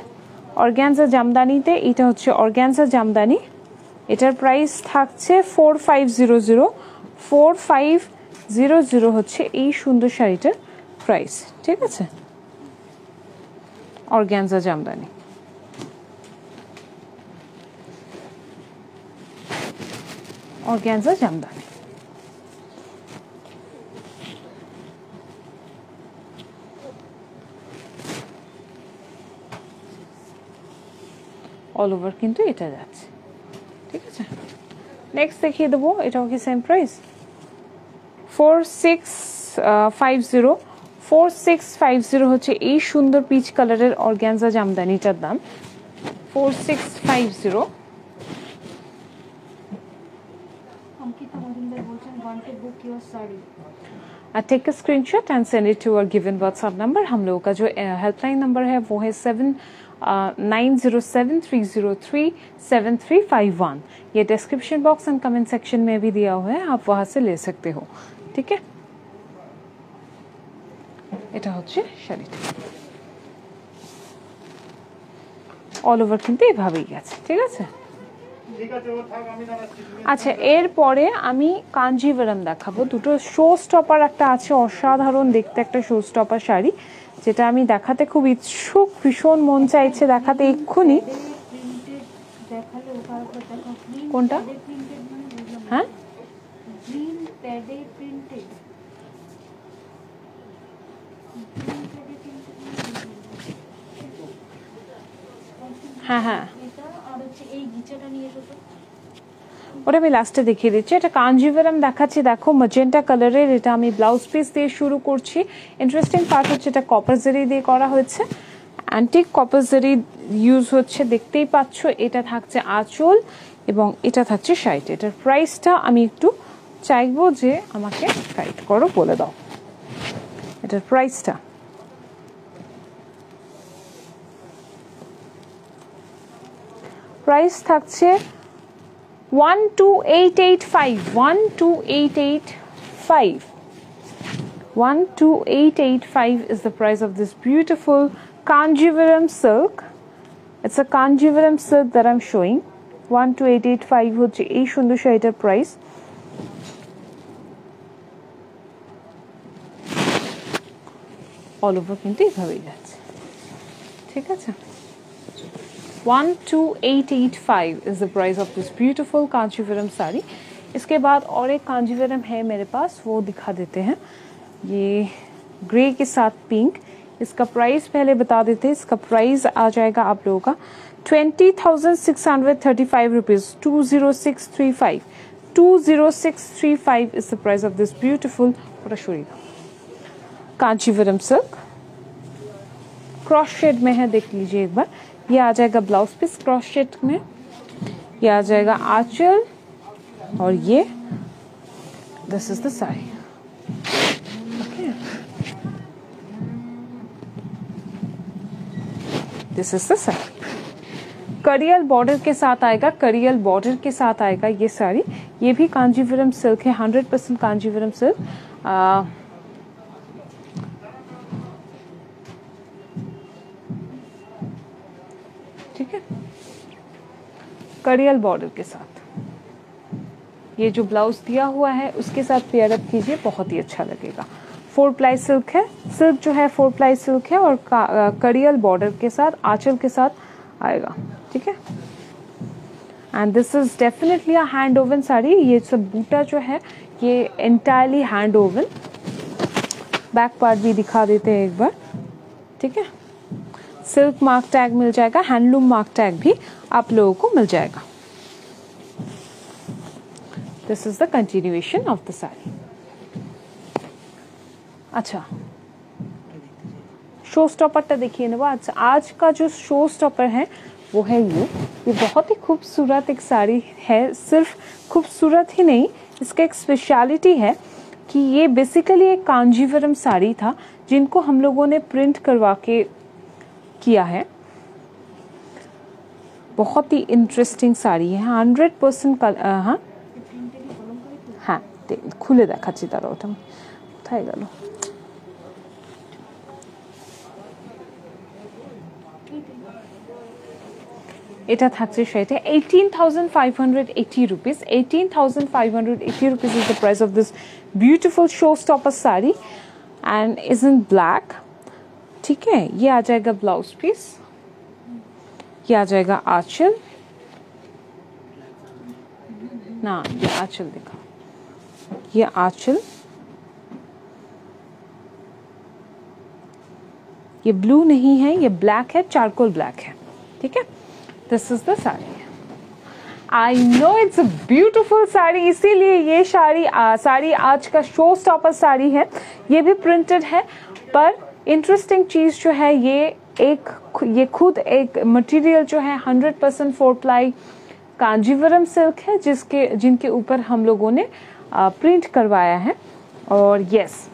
অর্গ্যানজা জামদানিতে, এটা হচ্ছে অর্গ্যানজা জামদানি। এটার প্রাইস থাকছে four five zero zero four five zero zero হচ্ছে এই সুন্দর শাড়িটার প্রাইস ঠিক আছে? Organza jamdani organza jamdani all over কিন্তু এটা যাচ্ছে। ঠিক আছে? নেক্সট দেখিয়ে দেবো, এটাও কি same price four six five zero four six five zero হচ্ছে এই সুন্দর পিচ কালারের অর্গ্যানজা জামদানিটার দাম four six five zero
Ankita Majumdar বলছেন one to book your sari
Uh, take a screenshot and send it to our given WhatsApp number. हम लोगों का जो हेल्पलाइन नंबर है वो है seven nine zero seven three zero three seven three five one ये description box and comment section में भी दिया हुआ है आप वहाँ से ले सकते हो ठीक है এটা হচ্ছে শাড়িটা। অল ওভার কিন্তু এভাবেই গেছে ঠিক আছে? আচ্ছা এরপরে আমি কাঞ্জিভারাম দেখাবো। দুটো শো স্টপার একটা আছে অসাধারণ দেখতে একটা শো স্টপার শাড়ি যেটা আমি দেখাতে খুব ইচ্ছুক ভীষণ মন চাইছে দেখাতে এক্ষুনি। কোনটা?
মানে।
হ্যাঁ? হ্যাঁ হ্যাঁ। ওটা আমি লাস্টে দেখিয়ে দিচ্ছি। এটা কাঞ্জিভারাম দেখাচ্ছি। দেখো মজেন্টা কালারের এটা আমি ব্লাউজ পিস দিয়ে শুরু করছি। ইন্টারেস্টিং পার্ট হচ্ছে এটা কপার জারি দিয়ে করা হয়েছে। অ্যান্টিক কপার জারি ইউজ হচ্ছে দেখতেই পাচ্ছ। এটা থাকছে আঁচল এবং এটা থাকছে সাইট এটার প্রাইসটা আমি একটু চাইব যে আমাকে গাইড করো বলে দাও। এটার প্রাইসটা প্রাইস থাকছে one two eight eight five one two eight eight five 12885 is the price of this beautiful Kanjivaram silk. It's a Kanjivaram silk that I'm showing. 12885 হচ্ছে এই সুন্দর শাড়িটার প্রাইস অল ওভার কিন্তু এইভাবেই যাচ্ছে ঠিক আছে 12885 is the price of this beautiful Kanjeevaram sari इसके बाद और एक कांजीवरम है मेरे पास, वो दिखा देते हैं। ये ग्रे के साथ पिंक इसका प्राइस पहले बता देते हैं। इसका प्राइस आ जाएगा आप लोगों का twenty thousand six hundred thirty five rupees two zero six three five two zero six three five is the price of this beautiful पटाशुरी Kanchivaram silk cross shade में है, देख लीजिए एक बार। ये आ जाएगा ब्लाउज पीस क्रॉस शेड में। ये आ जाएगा आंचल और ये this is the sari. This is the sari. करियल border के साथ आएगा करियल बॉर्डर के साथ आएगा ये साड़ी। ये भी कांजीवरम सिल्क है हंड्रेड परसेंट कांजीवरम सिल्क ठीक है करियल बॉर्डर के साथ। ये जो ब्लाउज दिया हुआ है, उसके साथ पेयर अप कीजिए, बहुत ही अच्छा लगेगा। फोर प्लाई सिल्क है, सिल्क जो है, फोर प्लाई सिल्क है और करियल बॉर्डर के साथ, आंचल के साथ आएगा, ठीक है? And this is definitely hand woven sari. ये सब बूटा जो है, ये entirely hand woven back part भी दिखा देते हैं एक बार, ठीक है? सिल्क मार्क टैग मिल जाएगा, हैंडलूम मार्क टैग भी आप लोगों को मिल जाएगा। This is the continuation of the sari अच्छा। शो स्टॉपरটা देखिए ना, आज आज का जो शो स्टॉपर है, वो है ये। ये बहुत ही खूबसूरत एक साड़ी है, सिर्फ़ खूबसूरत ही नहीं, इसका एक स्पेशलिटी है कि ये बेसिकली एक कांजीवरम साड़ी था, जिनको हम लोगों ने प्रिंट करवा के किया है बहुत ही इंटरेस्टिंग শাড়ি হ্যাঁ হান্ড্রেড পার্সেন্ট হ্যাঁ হ্যাঁ খুলে দেখাচ্ছি তারা ওটা কোথায় গেল এটা থাকছে সেটা eighteen thousand five hundred eighty rupees eighteen thousand five hundred eighty rupees is the price of this beautiful showstopper sari and is in black ठीक है, ये आ जाएगा ब्लाउज पीस, ये आ जाएगा आंचल। ना, ये आंचल दिखा। ये आंचल, ये ब्लू नहीं है, ये ब्लैक है, चारकोल ब्लैक है, ठीक है? This is the sari. I know it's a beautiful sari, इसीलिए ये साड़ी साड़ी आज का शो स्टॉपर साड़ी है। ये भी प्रिंटेड है, पर इंटरेस्टिंग चीज़ जो है, ये एक ये खुद एक मटेरियल जो है hundred percent four ply Kanjivaram silk है, जिसके, जिनके ऊपर हम लोगों ने प्रिंट करवाया है। और यस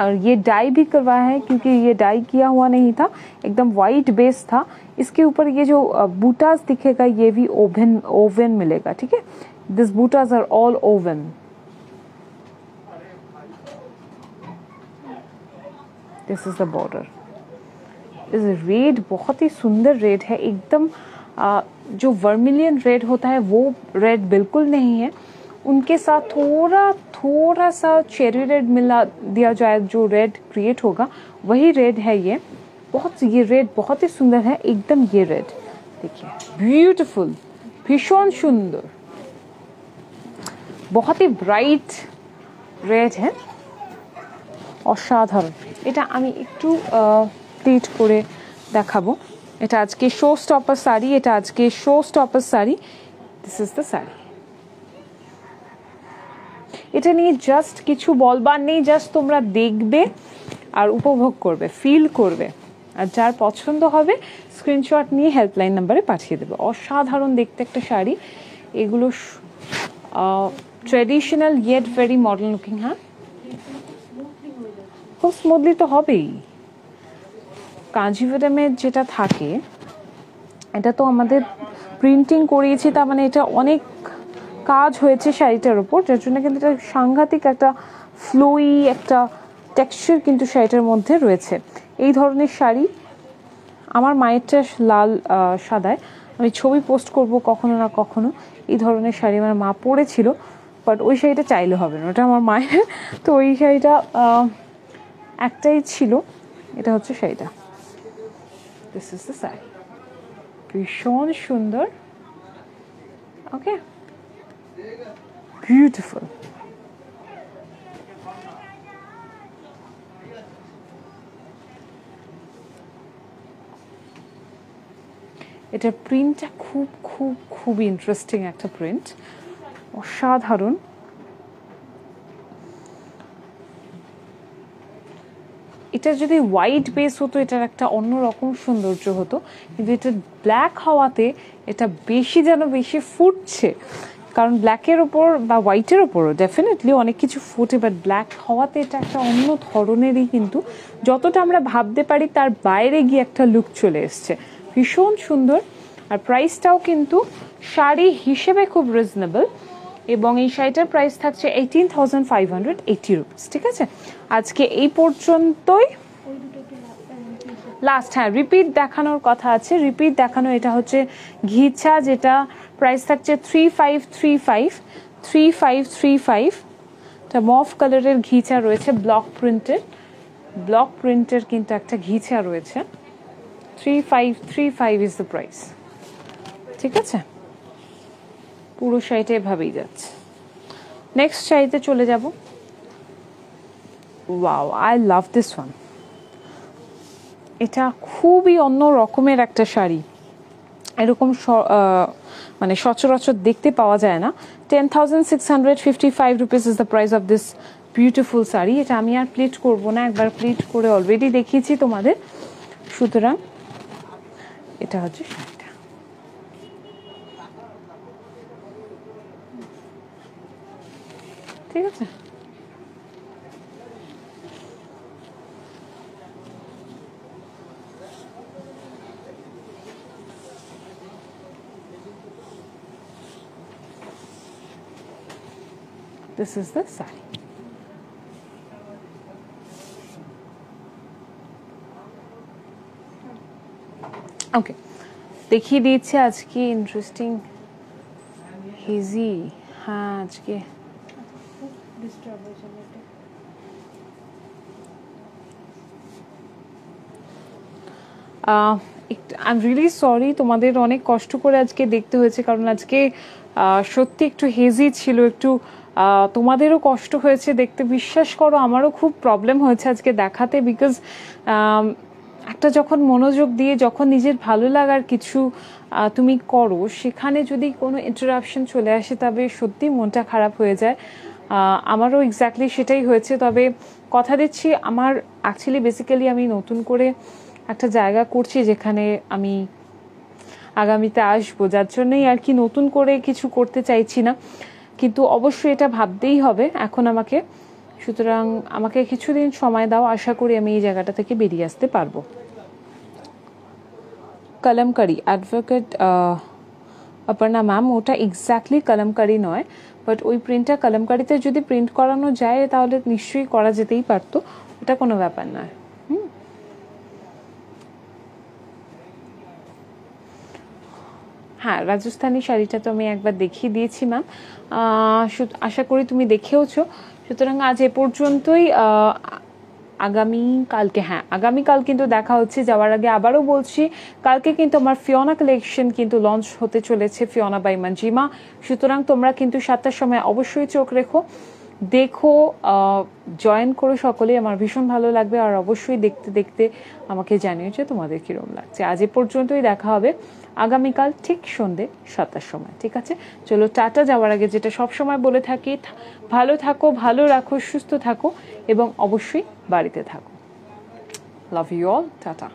और ये डाई भी करवाया है, क्योंकि ये डाई किया हुआ नहीं था, एकदम वाइट बेस था। इसके ऊपर ये जो बूटास दिखेगा, ये भी ओवन ओवन मिलेगा, ठीक है? This बूटास are all woven this is the border इस रेड बहुत ही सुंदर रेड है। एकदम आ, जो वर्मिलियन रेड होता है वो रेड बिल्कुल नहीं है। उनके साथ थोड़ा थोड़ा सा चेरी रेड मिला दिया जाए जो रेड क्रिएट होगा वही रेड है ये। बहुत ये रेड बहुत ही सुंदर है। एकदम ये रेड देखिए ब्यूटीफुल भीषण सुंदर। बहुत ही ब्राइट रेड है। असाधारण। এটা আমি একটু প্লিট করে দেখাবো। এটা আজকে শো স্টপার শাড়ি, এটা আজকে show stopper sari. This is the sari. এটা নিয়ে জাস্ট কিছু বলবার নেই জাস্ট তোমরা দেখবে আর উপভোগ করবে ফিল করবে। আর যার পছন্দ হবে স্ক্রিনশট নিয়ে হেল্পলাইন নাম্বারে পাঠিয়ে দেবে। অসাধারণ দেখতে একটা শাড়ি। এগুলো traditional yet very modern looking হ্যাঁ? খুব স্মুথলি তো হবেই। কাঞ্জিভরমের যেটা থাকে, এটা তো আমাদের প্রিন্টিং করিয়েছি, তার মানে এটা অনেক কাজ হয়েছে শাড়িটার ওপর যার জন্য কিন্তু এটা সাংঘাতিক একটা ফ্লোই একটা টেক্সচার কিন্তু শাড়িটার মধ্যে রয়েছে। এই ধরনের শাড়ি আমার মায়েরটা লাল সাদায়। আমি ছবি পোস্ট করব কখনো না কখনো, এই ধরনের শাড়ি আমার মা পরেছিল বাট ওই শাড়িটা চাইলে হবে না, ওটা আমার মায়ের। তো ওই শাড়িটা একটাই ছিল, এটা হচ্ছে শাড়িটা দিস ইজ দ্য শাড়ি ভীষণ সুন্দর। ওকে বিউটিফুল এটার প্রিন্টটা খুব খুব খুব ইন্টারেস্টিং একটা প্রিন্ট অসাধারণ। এটা যদি হোয়াইট বেস হতো, এটার একটা অন্যরকম সৌন্দর্য হতো। কিন্তু এটা ব্ল্যাক হওয়াতে এটা বেশি যেন বেশি ফুটছে। কারণ ব্ল্যাকের ওপর বা হোয়াইটের ওপরও ডেফিনেটলি অনেক কিছু ফুটে বাট ব্ল্যাক হওয়াতে এটা একটা অন্য ধরনেরই কিন্তু যতটা আমরা ভাবতে পারি, তার বাইরে গিয়ে একটা লুক চলে এসছে। ভীষণ সুন্দর। আর প্রাইসটাও কিন্তু শাড়ি হিসেবে খুব রিজনেবল এবং এই শাড়িটার প্রাইস থাকছে eighteen thousand five hundred eighty rupees ঠিক আছে? আজকে এই পর্যন্তই। লাস্ট হ্যাঁ রিপিট দেখানোর কথা আছে। রিপিট দেখানো, এটা হচ্ছে ঘিচা, যেটা প্রাইস থাকছে three five three five three five three five এটা মফ কালারের ঘিচা রয়েছে ব্লক প্রিন্টের ব্লক প্রিন্টের কিন্তু একটা ঘিচা রয়েছে। Three five three five is the price ঠিক আছে? পুরো শাড়িটা এভাবেই যাচ্ছে। নেক্সট শাড়িতে চলে যাব। Wow I love this one এটা খুবই অন্য রকমের একটা শাড়ি। এরকম মানে সচরাচর দেখতে পাওয়া যায় না। Ten thousand six hundred fifty five rupees is the price of this beautiful sari. এটা আমি আর প্লেট করব না, একবার প্লেট করে অলরেডি দেখিয়েছি তোমাদের। সুতরাং এটা হচ্ছে শাড়িটা। ঠিক আছে? This is the sari. ওকে দেখিয়ে দিয়েছে আজকে ইন্টারেস্টিং হেজি হ্যাঁ আজকে আই এম রিয়েলি সরি তোমাদের অনেক কষ্ট করে আজকে দেখতে হয়েছে, কারণ আজকে সত্যি একটু হেজি ছিল, একটু তোমাদেরও কষ্ট হয়েছে দেখতে। বিশ্বাস করো, আমারও খুব প্রবলেম হয়েছে আজকে দেখাতে বিকজ একটা যখন মনোযোগ দিয়ে যখন নিজের ভালো লাগার কিছু তুমি করো, সেখানে যদি কোনো ইন্টারাপশন চলে আসে তবে সত্যি মনটা খারাপ হয়ে যায়। আমারও এক্স্যাক্টলি সেটাই হয়েছে। তবে কথা দিচ্ছি, আমার অ্যাকচুয়ালি বেসিক্যালি আমি নতুন করে একটা জায়গা করছি যেখানে আমি আগামীতে আসব। যার জন্যই আর কি নতুন করে কিছু করতে চাইছি না। কিন্তু অবশ্যই এটা ভাবতেই হবে। এখন আমাকে, সুতরাং আমাকে কিছুদিন সময় দাও, আশা করি আমি এই জায়গাটা থেকে বেরিয়ে আসতে পারব। কলমকারি অ্যাডভোকেট অপর্ণা ম্যাম ওটা এক্স্যাক্টলি কলমকারি নয় বাট ওই প্রিন্টটা কলমকারিতে যদি প্রিন্ট করানো যায়, তাহলে নিশ্চয়ই করা যেতেই পারতো। ওটা কোনো ব্যাপার নয় হুম হ্যাঁ রাজস্থানি শাড়িটা তো আমি একবার দেখিয়ে দিয়েছি ম্যাম আশা করি তুমি দেখেওছো। সুতরাং আজ এ পর্যন্তই আগামী কালকে হ্যাঁ আগামীকাল কিন্তু দেখা হচ্ছে, যাওয়ার আগে আবারও বলছি, কালকে কিন্তু আমার ফিওনা কালেকশন কিন্তু লঞ্চ হতে চলেছে ফিওনা বাই মঞ্জিমা সুতরাং তোমরা কিন্তু সাতটার সময় অবশ্যই চোখ রেখো, দেখো জয়েন করো সকলে আমার ভীষণ ভালো লাগবে, আর অবশ্যই দেখতে দেখতে আমাকে জানিয়েছে তোমাদের কিরম লাগছে। আজ এ পর্যন্তই দেখা হবে। আগামীকাল ঠিক সন্ধে সাতটার সময়, ঠিক আছে? চলো, টাটা যাওয়ার আগে যেটা সব সময় বলে থাকি ভালো থাকো, ভালো রাখো, সুস্থ থাকো এবং অবশ্যই বাড়িতে থাকো। Love you all tata.